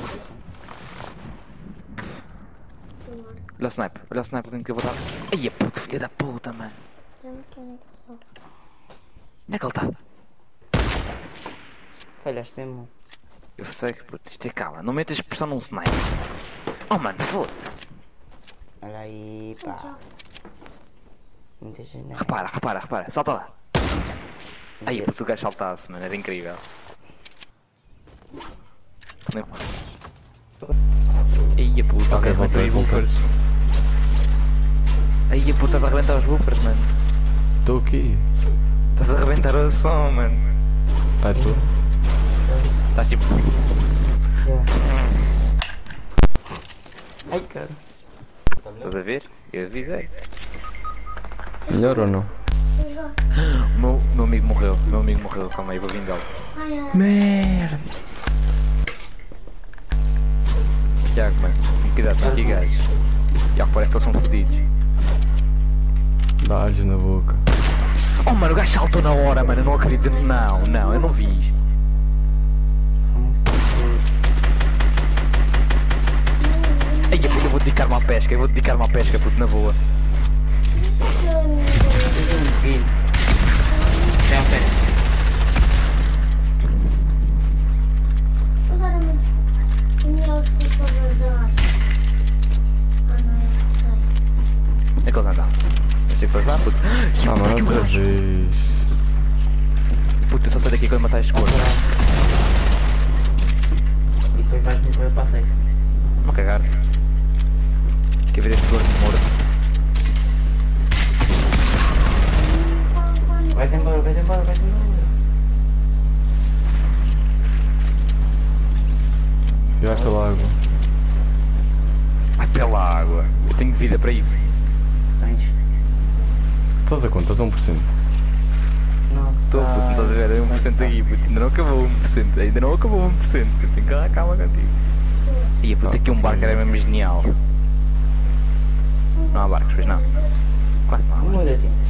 Olha o sniper, olha o sniper dentro que eu vou dar. Ai, a puto, filha da puta, mano. Onde é que ele está?
Falhaste mesmo.
Eu sei que, puto, isto é cala. Não metas pressão num sniper. Oh, mano, foda-se.
Olha aí, pá. Muita gente. né?
Repara, repara, repara. Salta lá. Ai, puto, se o gajo saltasse, mano, era incrível. Ai, a puta, aí
voltei, voltei.
buffers. Ai, a puta, estás a arrebentar os buffers, mano.
Estou aqui.
Estás a arrebentar o som, mano.
Ai, estou.
Estás tipo.
Ai, cara.
Estás a ver? Eu avisei.
Melhor ou não?
Meu, meu amigo morreu, meu amigo morreu, calma aí, vou vingá-lo.
Merda.
Tiago, mano, cuidado, estão aqui gajos. E ao que parece que eles são fodidos.
Dá-lhes na boca.
Oh mano, o gajo saltou na hora, mano, eu não acredito. Não, não, eu não vi isto. Ai, eu eu vou dedicar-me à pesca, eu vou dedicar-me à pesca, puto, na boa.
Já, pera.
Usar a minha. A minha outfit para vazar. Ah, não é? Sei.
Onde é que eles andam? Não sei passar, puto. Ih,
Ah,
puto,
mano,
aqui um
Vai-te embora, vai-te embora, vai-te embora.
Jogaste lá água.
Ai, pela água. Eu tenho vida para isso.
Tens.
Estás a contas? 1%.
Não.
Estou, puto, não estás a ver? É 1% aí, puto. Ainda não acabou 1%. Ainda não acabou 1%. Eu tenho que dar calma contigo. E puto, aqui um barco era mesmo genial. Não há barcos, pois não? Claro que não há barcos.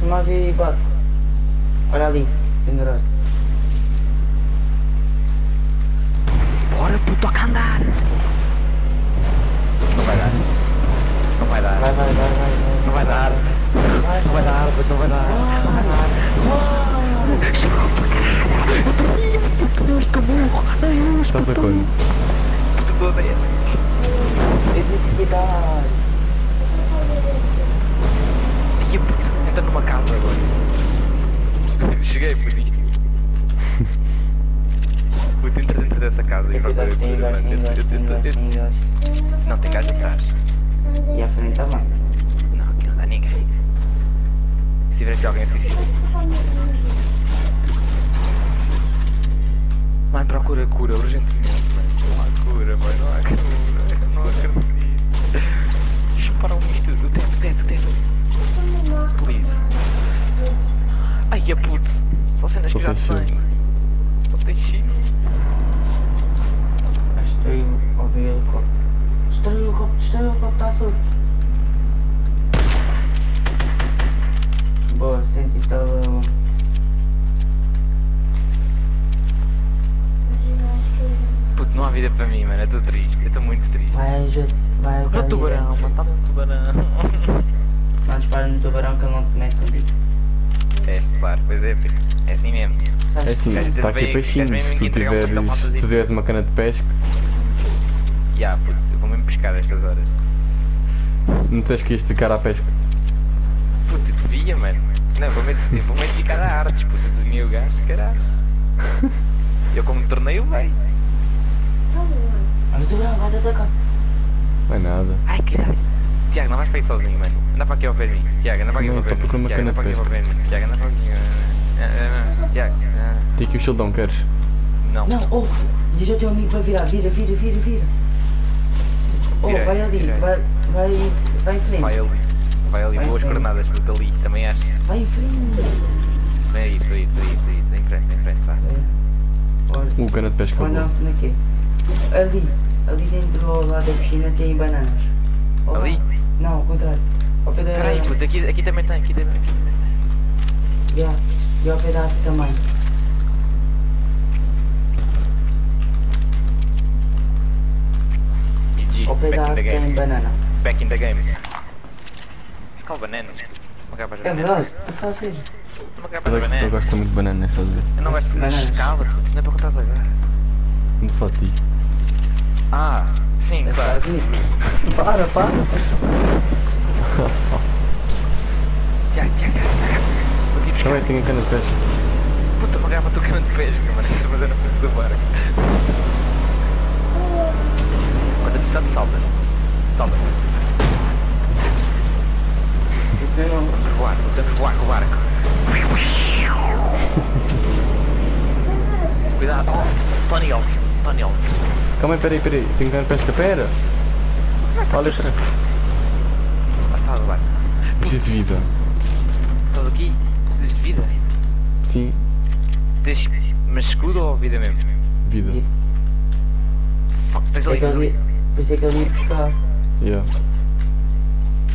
Muda-te. Costuma haver barco. Olha ali, pendurado.
Bora, puto, a andar! Não vai dar. Não vai dar.
Vai, vai, vai, vai. vai.
Não vai dar. Não vai dar, puto, não vai dar. Não vai dar. Chegou para caralho. Eu estou vivo, puto, Deus que. Deus,
Estás a quando?
puto, estou a 10.
Eu disse que dá.
Numa casa agora. Cheguei, puto, isto. Puto, entra dentro dessa casa e procura Eu- eu- eu- eu-
tem gajo.
Não, tem gajo atrás.
E à frente também.
Não, aqui não dá ninguém. Se tiver aqui alguém suicida. Mano, procura cura urgentemente, mano. Não há cura, mano. Não há cura. Eu não acredito. Chuparam isto. O teto, teto, teto. Please. Ai, a putz. Só cenas
Só
que já
tem
tenho.
shield.
Só tem shield.
Acho que estou a ouvir o helicóptero. Estou o helicóptero, o helicóptero, está solto. Boa, senti estava bom.
Puto, não há vida para mim, mano. Eu estou triste. Eu estou muito triste.
Vai, ajuda, vai, vai.
o tubarão, mano. Está um tubarão.
Não dispara no tubarão que ele não te mete contigo.
É, claro, pois é, filho. É assim mesmo.
É assim, está aqui peixinho. Se tu tiveres, se tu tiveres uma cana de pesca,
Ya, putz, eu vou mesmo pescar a estas horas.
não tens que ir esticar à pesca.
Puto, devia, mano. Não, vou mesmo, eu vou mesmo dedicar a artes, puto. Eu desenhei o gajo, caralho. Eu como torneio, bem.
O tubarão, vai te atacar.
Não é nada.
Ai, caralho. Tiago, não vais para aí sozinho, mano. Anda para aqui ao pé de mim. Tiago, anda para aqui
Não,
ao de mim.
procurando uma
Tiago, anda
cana
para aqui ao pé de mim. Tiago, anda para aqui. Ah, ah, ah, Tiago, ah,
Tem aqui o shieldão, queres?
não.
Não, oh, diz ao teu amigo para virar, vira, vira, vira, vira. Oh, vai ali, vai, vai, vai em frente.
Vai ali. Vai ali, boas coordenadas, puto, ali. Também acho.
Vai em frente.
Vem aí, estou aí, estou aí, estou aí. Estou em frente, em frente, vá.
Olha,
O cana de pesca boa.
olha-se daqui. Ali, ali dentro ao lado da piscina tem bananas. Ao
Ali?
Não, ao contrário. Ao pé da...
Peraí, puto, aqui, aqui também tem, aqui também, aqui também tem.
Yeah. E ao pé da árvore também.
GG,
Ao pé
back
da
in the
árvore
game.
tem banana.
Back in the game. Uma capa de
É verdade.
Uma capa
Eu, gosto- eu
bananas.
gosto muito de banana nessa vez.
Eu não gosto de escala, puto, isso não é para contar agora.
Não falo de ti.
Ah, sim, claro.
Para, para.
Tiago, Tiago, Tiago. Vou te buscar.
Também tenho cana de pesca.
Puta, uma garrafa do cano de pesca, mano. Mas eu não preciso do barco. Quando tu saltas, saltas. Salta.
Não.
Vamos voar, temos que voar com o barco. Cuidado, oh, Tony Hawk, Tony Hawk.
Calma aí, peraí, peraí. Tenho cana de pesca, pera. Olha, espera.
Passar do barco.
Preciso de vida.
Estás aqui? Precisas de vida?
Sim,
Tens mas escudo ou vida mesmo?
vida.
Fuck, tens ali,
que
tens
pensei que ele ia buscar.
Yeah.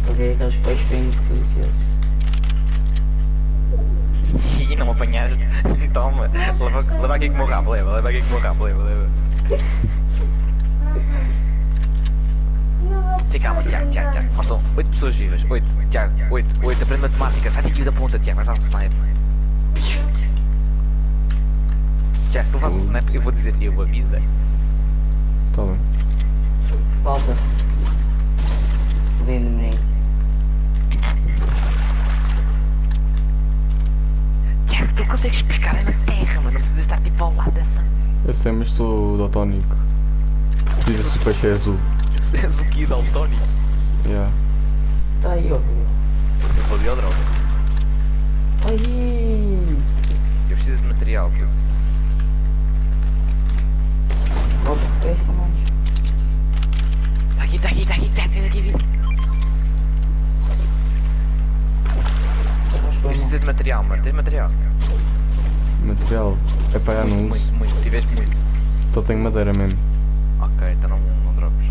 Para ver aqueles peixes bem deliciosos.
E não apanhaste. Toma, leva, leva aqui com o meu rabo, leva, leva aqui com o meu rabo, leva, leva. Tem calma, Tiago, Tiago, Tiago. Faltam 8 pessoas vivas. 8, Tiago, 8, 8. Aprende matemática. Sai daqui da ponta, Tiago. Vais dar um sniper. Tiago, se tu fazes sniper, eu vou dizer, eu avisei.
Tá bem.
Salta. Lindo menino.
Tiago, tu consegues pescar na terra, mano. Não precisas estar tipo ao lado dessa.
Eu sei, mas sou daltónico. Diz-se que o peixe é azul.
És o que daltónico.
Yeah.
Tá aí, ó.
Eu vou ali ao droga.
Aí.
Eu preciso de material, puto.
Pesca mais.
Tá aqui, tá aqui, tá aqui, tens aqui vida.
Acho
Eu preciso de material, mano. Tens material?
Material. É para não uso.
Muito, muito. Se tiveres muito.
Só tenho madeira mesmo.
Ok, então não, não drops.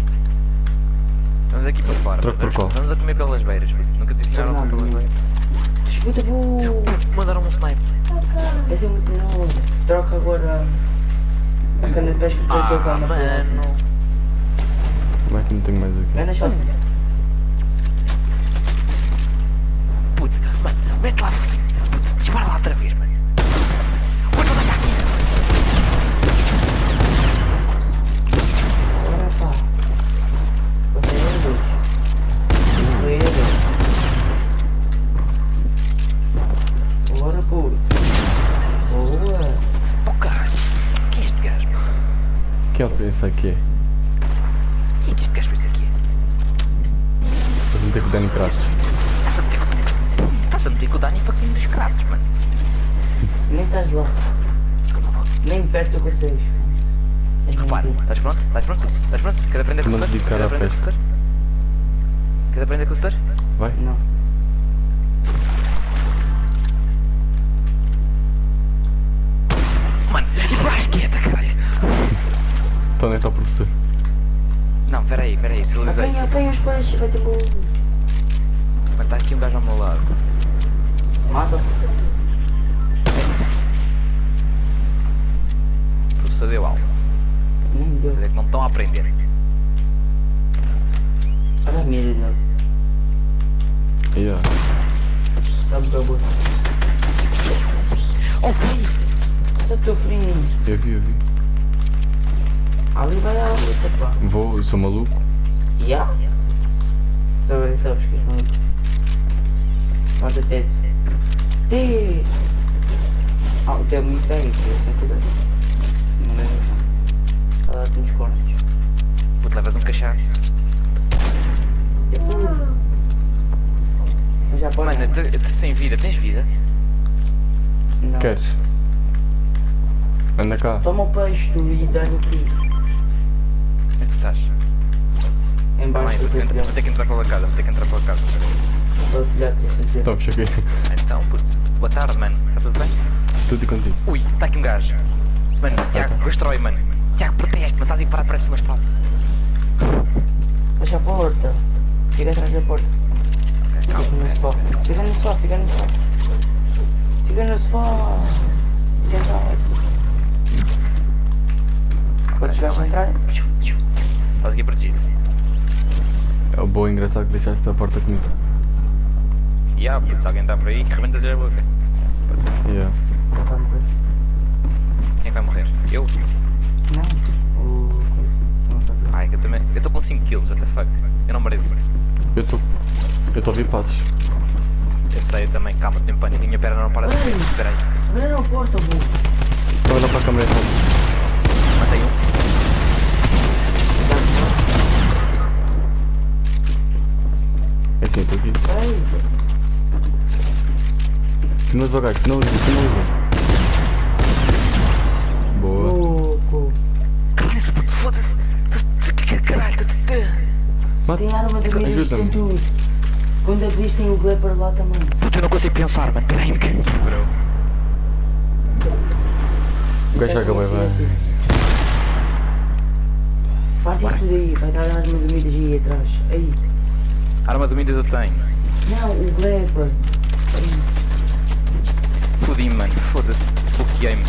Vamos aqui para fora.
Troco por
vamos,
qual?
vamos a comer pelas beiras. puto. Nunca te ensinaram a comer pelas beiras.
Escuta, vou.
Puto, Mandaram um sniper.
Esse é muito não. Troca agora a cana de pesca para a tua
Ah,
cama.
mano.
Como é que não tenho mais aqui?
Vai na shot.
Puto, mano, mete lá você. Quem é
que pensa que é?
Quem é que isto queres pensar aqui?
Estás a meter com o Dani Pratos.
Estás a meter com o. Estás a meter com o Dani fucking dos Kratos, mano.
Nem estás lá. Nem perto com vocês.
Repara, estás pronto? Estás pronto? Estás pronto? Queres aprender com o Queres
à
aprender com o
festa.
setor? Queres aprender com o setor?
Vai.
Não.
Então professor.
Não, peraí, peraí, desrealizei.
Apanha, apanha os peixes, vai ter bom.
Mano, está aqui um gajo ao meu lado.
Mata.
Professor deu aula. Quer
deu.
dizer que não estão a aprender.
Sou maluco.
Ya? Só agora que sabes que és maluco. Mata teto. Te! Ah, o teu muito bem, que eu sempre dei. Não lembro. Está a dar-te uns cortes.
Puto, levas um cachaço.
Já pode.
Mano, eu tô sem vida. Tens vida?
Não.
Queres? Anda cá.
Toma o peixe tu e dá-lhe aqui.
Onde é tu estás? Vou ter, que- entrar pela casa. Vou ter que entrar pela casa.
Então, cheguei.
Então, puto. Boa tarde, mano. Está tudo bem?
Tudo e contigo.
Ui, está aqui um gajo. Mano, Tiago, constrói, mano. Tiago, proteste, mano. Estás aí parar, parece uma espada.
Fecha a porta. Fica atrás da porta. Fica no sofá. Fica no sofá, fica no sofá. Fica no sofá. Sentado. Quando entrarem. piu, piu.
Estás aqui protegido.
É o bom engraçado que deixaste a porta comigo.
E ah, puto, se alguém está por aí, rebentas-lhe a boca. Pode ser.
Yeah.
Quem é que vai morrer? Eu?
Não. O.
Ai, que eu também. Eu estou com 5 kills, what the fuck? Eu não mereço.
Eu estou. Eu estou a ouvir passos.
Eu sei, eu também. Calma, tenho pânico. A minha perna não para de. Espera aí.
Não a porta, burro.
Estava lá para a câmera Finaliza o gajo, finaliza, finaliza. Boa.
louco.
Caralho, puto, foda-se. Que Caralho,
Mata.
Tem arma de mira, isto tem
Ajuda-me.
tudo. Quando abris tem o Glepper lá também.
Puto, eu não consigo pensar, mano. Peraí um bocadinho, bro.
O gajo acabou, vai.
Faz isso tudo aí, vai dar arma de miras aí atrás. Aí.
Arma de Midas eu tenho.
Não, o Glepper.
Fodi-me, mano. Foda-se. Bloqueei-me.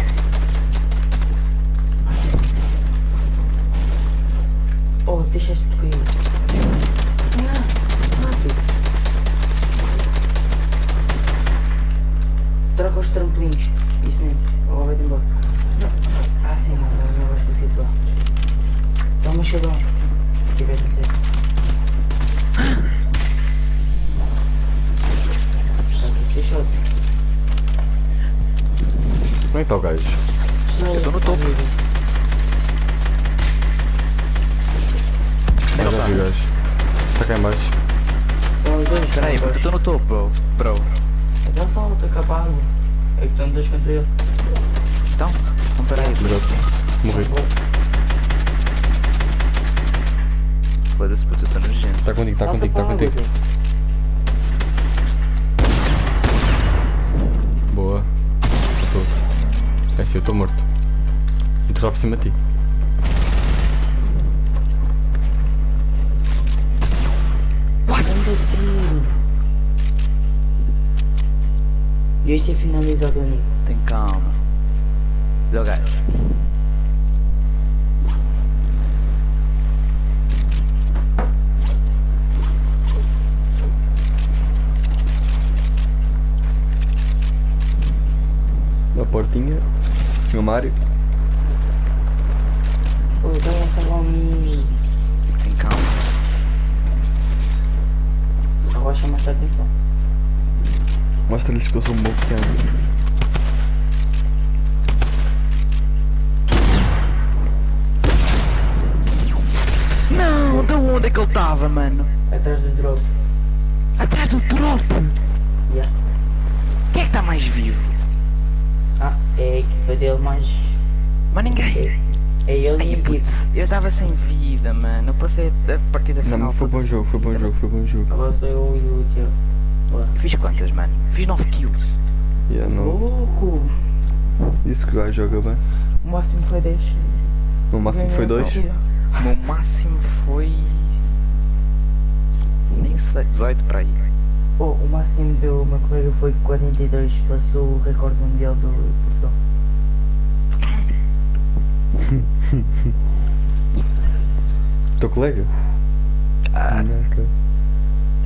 Oh, deixaste-te cair. Não, rápido. Troca os trampolins. Isso mesmo. Agora vai-te embora. Ah, sim, não, não, não vais conseguir lá. Toma xadão. Se tiver a ser. Aqui fechado.
Como é que está o gajo?
Eu
tô no topo.
Eu já vi o gajo. Está cá em baixo.
Estão os dois.
Peraí, eu estou no topo, bro. Bro.
Então solta, capaz. É que estão dois contra ele.
Então? Então peraí.
Melhor. Morri.
Foda-se, puto, eu sou nojento.
Está contigo, está contigo, está contigo. Eu estou morto. Vou tirar por cima de ti.
Tiro. Devias ter finalizado amigo.
Tem calma. Olha o gajo.
Senhor Mário.
Pô, vai a salvar o amigo.
Tem calma.
Agora chama-te a atenção.
Mostra-lhes que eu sou um bom pequeno.
onde é que ele estava, mano?
Atrás do drop.
Atrás do drop!
Yeah.
Quem é que está mais vivo?
É a equipa dele, mas.
Mas ninguém.
É ele e a
Ai,
equipa.
putz, eu estava sem vida, mano. Eu passei a partida
Não,
final.
mas foi bom jogo, foi bom jogo, foi bom jogo.
Agora sou eu e o Tiago.
Fiz quantas, mano? Fiz 9 kills.
Yeah, não.
Louco!
Isso que o gajo joga bem.
O máximo foi 10.
No máximo foi dois.
O meu máximo foi. Nem sei, 18 para aí.
Oh, o máximo do meu colega foi 42, passou o recorde mundial do Portugal.
Teu colega?
Ah.
Não.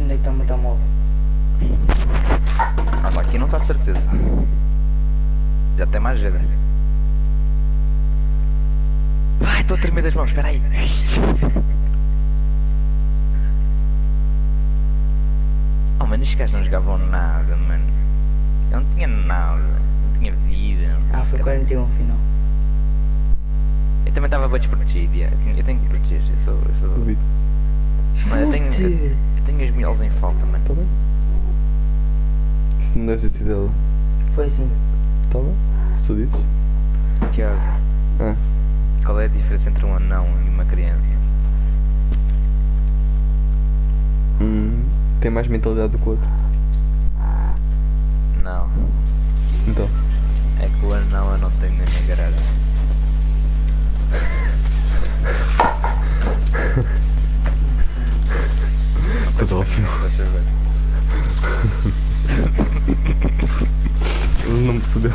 Onde é que está o meu telemóvel?
Ah, aqui não está de certeza. Já tem mais jeito. Ai, estou a tremer das mãos, espera aí. Oh, mano, estes gajos não jogavam nada, mano. Eu não tinha nada. Não tinha vida.
Ah, foi
Caralho.
41 final.
Eu também estava bem desprotegido. yeah. Eu tenho- que proteger. Eu sou. Eu sou...
Duvido.
Mano, eu tenho, eu, eu tenho os milhos em falta, mano.
Tá bem? Isso não deve ter sido ela.
Foi assim.
Tá bem? Se tu dizes.
Tiago,
Ah,
qual é a diferença entre um anão e uma criança?
hum, tem mais mentalidade do que o outro.
Não.
Então.
É que o anão eu não tenho na minha garagem.
Pedófilo. Ele não percebeu.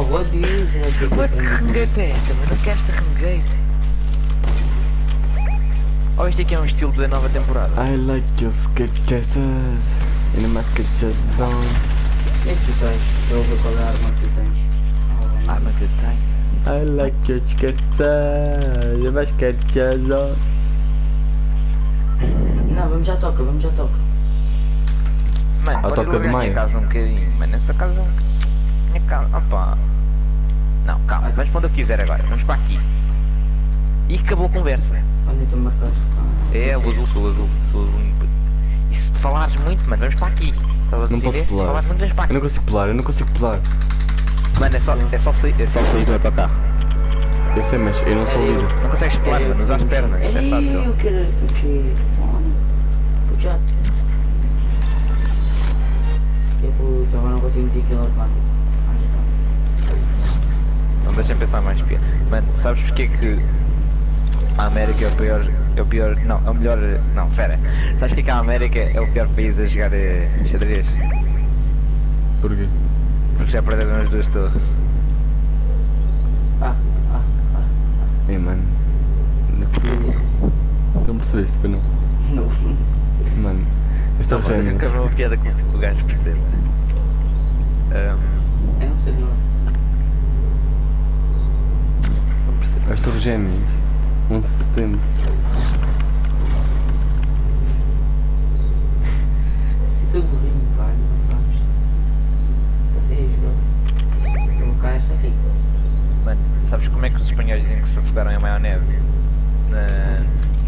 Oh, what do you?
What que remegate é esta, mano? Eu quero esta remegate. Oh, isto aqui é um estilo da nova temporada.
I like your sketches in my sketches zone.
O que é que tu tens? Eu vou ver qual é a arma que tu tens. Oh,
Arma que eu tenho.
I like your sketches in my sketches zone.
Não, vamos já toca, vamos já toca.
Mano,
A
podes
toca de
a
Maia.
casa um bocadinho. Mano, essa casa. Minha casa. Opa. Não, calma, vamos para onde eu quiser agora. Vamos para aqui. E acabou a conversa.
Tu marcaste? Ah,
É, o azul, sou azul, sou azul. E se te falares muito, mano, vamos para aqui. Estás a
Não posso
Se
pular.
falares muito, vamos para
Eu não consigo pular, eu não consigo pular.
Mano, é só, é só sair. É só sair do autocarro.
Eu sei, mas eu não sou
É, eu-
líder.
Não consegues pular, mano, usar as pernas. É fácil.
eu quero. Eu vou, agora não consigo meter aquilo automático.
Deixa-me pensar mais pior. Mano, sabes porque é que a América é o pior. É o pior. Não, é o melhor. Não, pera. Sabes porque é que a América é o pior país a jogar eh, xadrez?
Porquê?
Porque já perderam as duas torres.
Ah, ah, ah.
Ei, mano. Não percebeste, foi não?
Não.
Mano,
mas
gêmea.
nunca uma piada que o gajo perceba. Ahm,
Eu não sei não
As torres gêmeas. Um setembro.
Sou burrinho, não sabes. Só sei jogar. O meu cara está rico.
Mano, sabes como é que os espanhóis dizem que se afogaram em maionese? Na.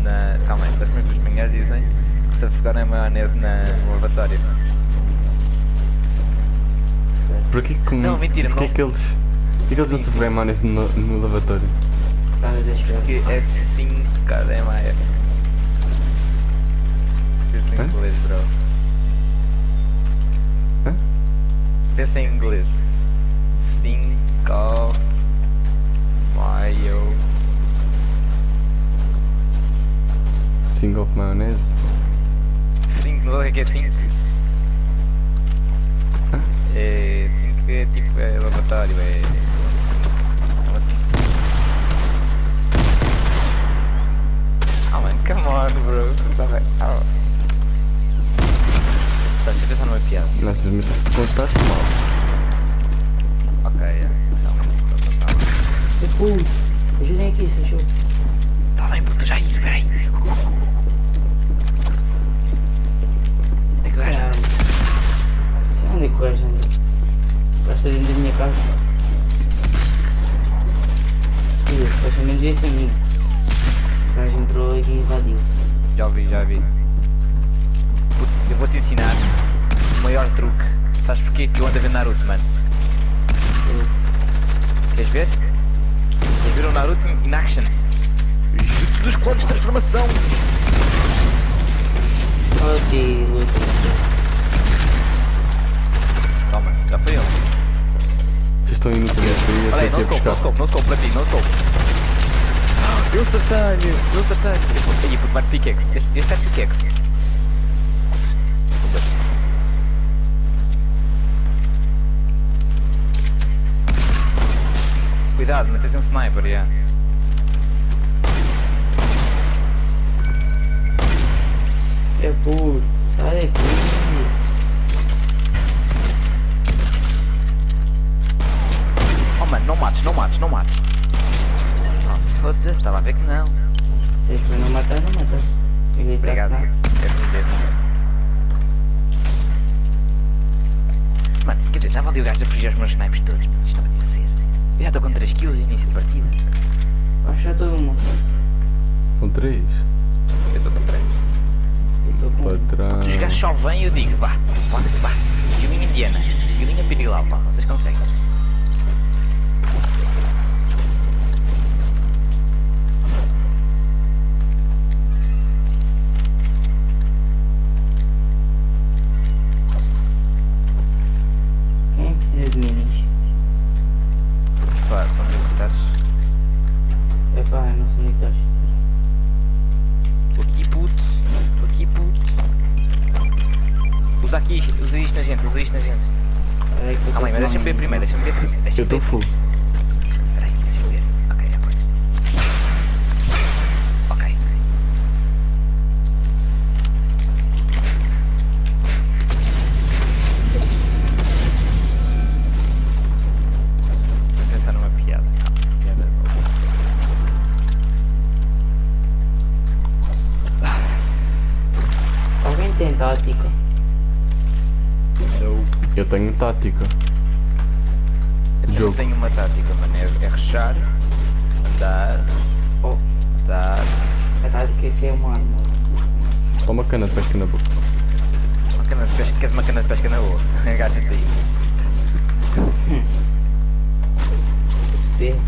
na calma aí, sabes como é que os espanhóis dizem que se afogaram em maionese na, no lavatório?
Porquê que.
Não, mentira,
Porquê
não.
que eles. Porquê que eles não se
sim.
programam nesse no, no lavatório?
Deixar.
Que é 5 de maio. Pensa em inglês, bro.
Hã?
Pensa em inglês. 5 of maio.
Single of maionese?
5, não é que é 5?
Hã?
É 5 é tipo é lavatório, é. Ah mano, come on bro. Ah. Tá, deixa eu pensar numa piada.
Não, tu me contaste mal.
Ok, é. Não, tá, tá, tá.
Ui, ajudem aqui, se achou.
Porquê que eu ando a ver Naruto, mano? Queres ver? Queres ver o Naruto in action? Jutsu dos clones de transformação!
Ok.
Toma, já foi ele.
Vocês estão indo para eu
Olha aí,
estou
não scope, não scope, não scope para ti, não scope. Eu acertei-lhe, eu acertei-lhe. Aí, puto, vai de pickaxe. Este, este é pickaxe. Cuidado, tens um sniper, já.
É puro. Sai daqui.
Oh mano, não mates, não mates, não mates. Oh, foda-se, estava a ver que não.
Vocês para não matar, não matar.
Obrigado, é. Mano, quer dizer, estava ali o gajo a fugir os meus snipes todos. Isto. Eu já estou com 3 kills início de partida.
Baixa todo mundo.
Com três.
Eu estou com 3.
Eu estou com.
Patrão.
Os gajos só vêm e eu digo, vá, vá, vá. Vilinha indiana, vilinha pirilau, pá, vocês conseguem.
Aí que eu
Calma aí,
tô
mas deixa-me ver
com-
primeiro, deixa-me ver primeiro.
Eu
Deixa-me
estou
ver.
full.
Tática.
Eu Jogo.
tenho uma tática, mano. É, é rushar, andar,
Oh,
andar.
a tática é que é uma arma.
Toma cana de pesca na boca.
Uma cana de pesca, queres uma cana de pesca na boa? Agacha-te aí.
Perceber?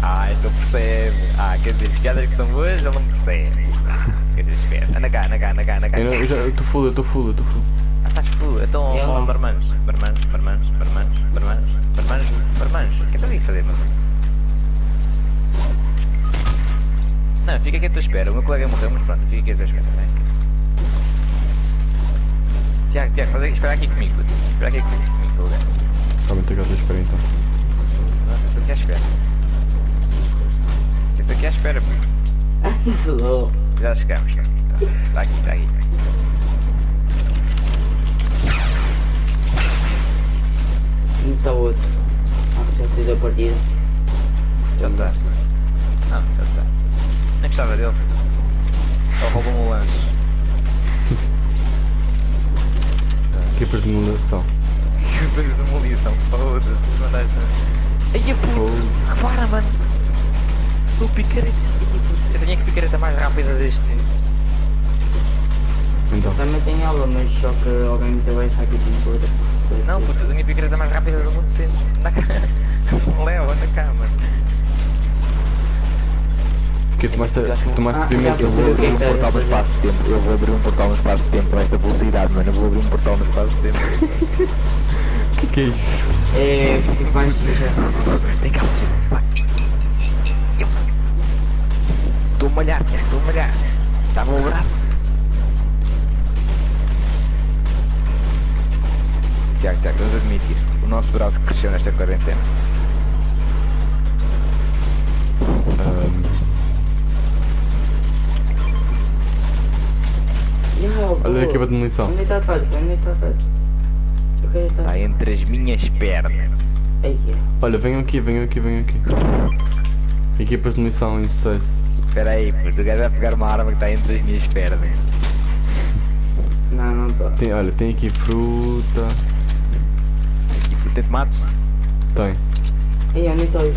Ah, então percebe. Ah, quer dizer, as piadas que são boas, ele não percebe. Quer dizer, espera. Anda cá, anda cá, anda cá, anda cá.
Eu eu já estou full, eu estou full, eu estou full.
Full. Então,
Eu
oh,
não.
marmanos, marmanos, marmanos, marmanos, marmanos, marmanos, marmanos. O que é que eu a fazer, mano? Não, fica aqui à tua espera. O meu colega morreu, mas pronto, fica aqui à tua espera. Vem. Tiago, Tiago, faz aqui, espera aqui comigo. Espera aqui comigo, comigo, teu lugar.
Realmente eu espera então.
Eu estou aqui à espera. Estou aqui à espera.
Isso,
Já chegamos. Está aqui, está aqui.
Está o outro? Ah, já fez a partida.
Já está. Não, já está. Nem gostava dele. Só roubou-me o lance.
Equipas de demolição.
Que de demolição, foda-se, mandaste. Ai, a puto,
Fogo.
repara, mano. Sou picareta. Eu tenho a picareta mais rápida deste.
Então.
Também tem ela, mas só que alguém me vai sair aqui de outra.
Não, puto, a picareta mais rápida do mundo sempre. Anda cá. Léo, anda cá, mano.
Que tomaste, tomaste
Ah,
pimenta.
já
Eu vou abrir
é
um portal no
é.
espaço-tempo. Eu vou abrir um portal no espaço-tempo com esta velocidade, mano. Eu vou abrir um portal no espaço-tempo.
O que, que é isso?
É, vai.
Vem cá. Vai. Estou a malhar, Tiago, estou a malhar. Estava o braço. Tiago, Tiago, vamos admitir. O nosso braço cresceu nesta quarentena.
Ahm, olha a equipa de demolição.
Onde está a tática? Onde está a estar.
Está entre as minhas pernas.
É.
Olha, venham aqui, venham aqui, venham aqui. Equipas de demolição em sucesso.
Espera aí, o gajo vai pegar uma arma que está entre as minhas pernas.
Não, não está.
Tem, olha, tem aqui fruta.
Tem tomates?
Tem.
Ei, onde estou?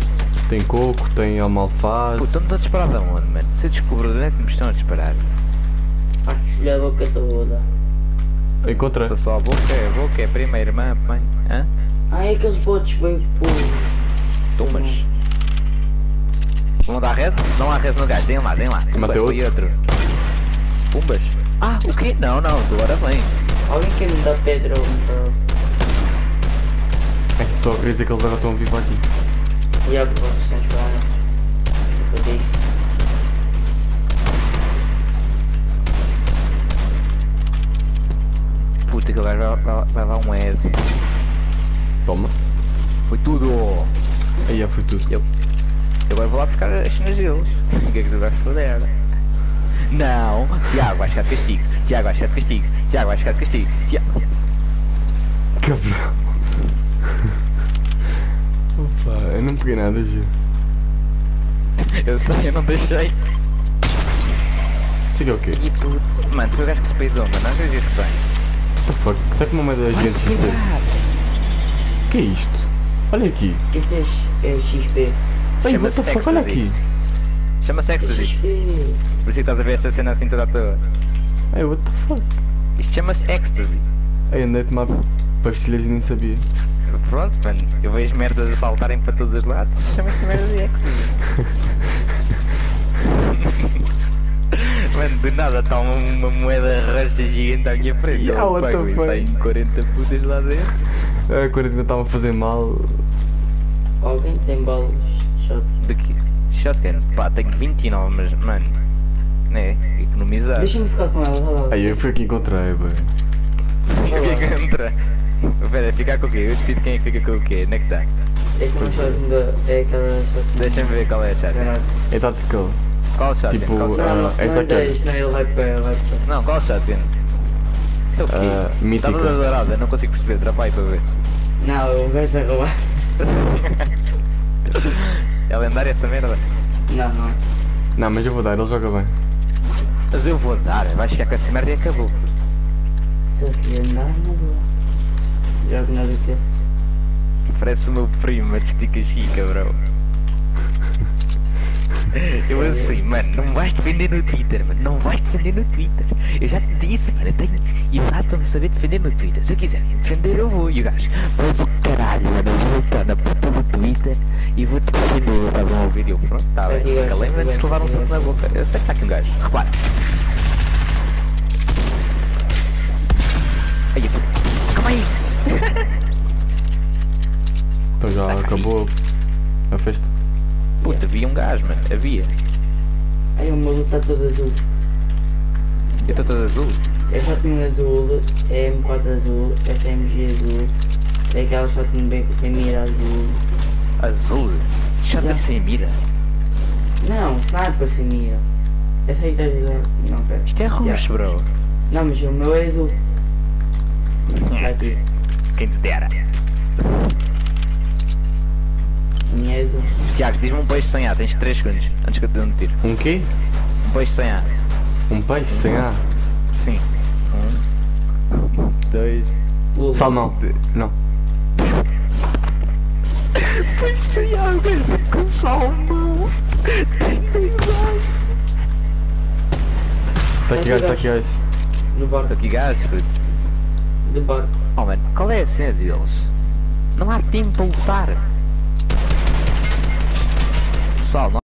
Tem coco, tem almalfaz.
Pô, estamos a disparar de onde, mano? Se eu descubro onde é que me estão a disparar.
Acho que a boca toda.
Encontrei.
Só só a boca, é a boca, é a prima, a irmã, a mãe. Hã?
Ah, é aqueles botes vêm por.
Tumas. Vão dar res? Não há res no gajo, deem lá, deem lá.
Matei
Pumbas, foi outro. Pumbas? Ah, o quê? Não, não, agora vem.
Alguém quer me dar pedra ou um
É que só queria dizer que eles agora estão vivos aqui.
E a vocês estão esperando. Depois disso.
Puta, que vai, vai, vai, vai dar um Ed.
Toma.
Foi tudo.
Aí já foi tudo.
Eu, eu agora vou lá buscar as cenas deles. O que é que tu vais fazer? Não, Tiago vai ficar de castigo. Tiago vai ficar de castigo. Tiago vai ficar de castigo. Tiago.
Cabrão. Eu não peguei nada, Gil.
Eu sei, eu não deixei.
Isso aqui é o quê?
E puto. Mano, foi o gajo que se peidou, mano. Não fez isso bem.
What the fuck? Está com uma moeda gigante XP. O que é isto? Olha aqui.
Esse é, é XP.
Ei, what the fuck? Olha
Ecstasy.
aqui.
Chama-se Ecstasy.
XP.
Por isso é que estás a ver essa cena assim toda à toa.
Ei, what the fuck?
Isto chama-se Ecstasy.
Ei, andei a tomar pastilhas e nem sabia.
Pronto, mano. Eu vejo merdas a saltarem para todos os lados. Chama-se merda de Ecstasy. Mano, do nada está uma, uma moeda roxa gigante à minha frente.
Yeah,
Eu pego e saem 40 putas lá dentro.
A quarentena estava a fazer mal.
Alguém tem balas de shot.
Daqui. Shotgun. Pá, tenho 29, mas, mano. Né? Economizar.
Deixa-me ficar com ela, vai lá.
Aí eu fui aqui que encontrei, bem.
O que é Espera, ficar com o quê? Eu decido quem é que fica com o quê. Onde é que está?
É que uma shotgun da. É aquela shotgun.
Deixa-me ver qual é a.
Granada.
É tactical.
Qual shotgun?
Tipo,
Qual shotgun?
ah,
Não, não,
esta
não
aqui.
não, ele vai para, ele vai para.
Não, qual shotgun? Isso é o quê? Está
mítica.
toda dourada, não consigo perceber. Trapa aí para ver.
Não, o gajo vai roubar.
É lendária essa merda?
Não, não.
Não, mas eu vou dar, ele joga bem.
Mas eu vou dar, vais ficar com essa merda e acabou.
Se ele quiser andar, não vou. Jogo nada que
Parece o meu primo a discutir chica, bro. Eu assim, mano, não vais defender no Twitter, mano, não vais defender no Twitter. Eu já te disse, mano, eu tenho idade para me saber defender no Twitter. Se eu quiser me defender, eu vou. E o gajo, vou do caralho, mano, eu vou entrar na puta do Twitter e vou te defender. Estás a ouvir? E eu, pronto, tá bem.
Aqui,
Calei-me antes de
aqui,
levar um soco na
aqui.
boca. Eu sei que está aqui um gajo, repara. Aí, puto,
Então já acabou a festa.
Puta, havia um gajo, mano, havia.
Aí o meu está todo azul.
Eu estou todo azul.
É shotgun azul, é M4 azul, é SMG azul, é aquela shotgun bem sem mira azul.
Azul? Shotgun sem mira?
Não, sniper sem mira. Essa aí está azul. Não, pera.
Isto é roxo, bro.
Não, mas o meu é azul. Está aqui.
Quem te dera.
A minha é azul.
Tiago, diz-me um peixe sem ar, tens 3 segundos antes que eu te dê um tiro.
Um quê?
Um peixe sem ar.
Um peixe sem ar?
Sim. Um, dois.
Lula.
Salmão. Não.
Peixe sem ar, velho, com salmão. Tem dois anos.
Está aqui gajo, está aqui gajo.
Do barco.
Estou aqui gajos, puto.
Do barco.
Oh, mano, qual é a cena deles? Não há tempo para lutar. Pessoal, não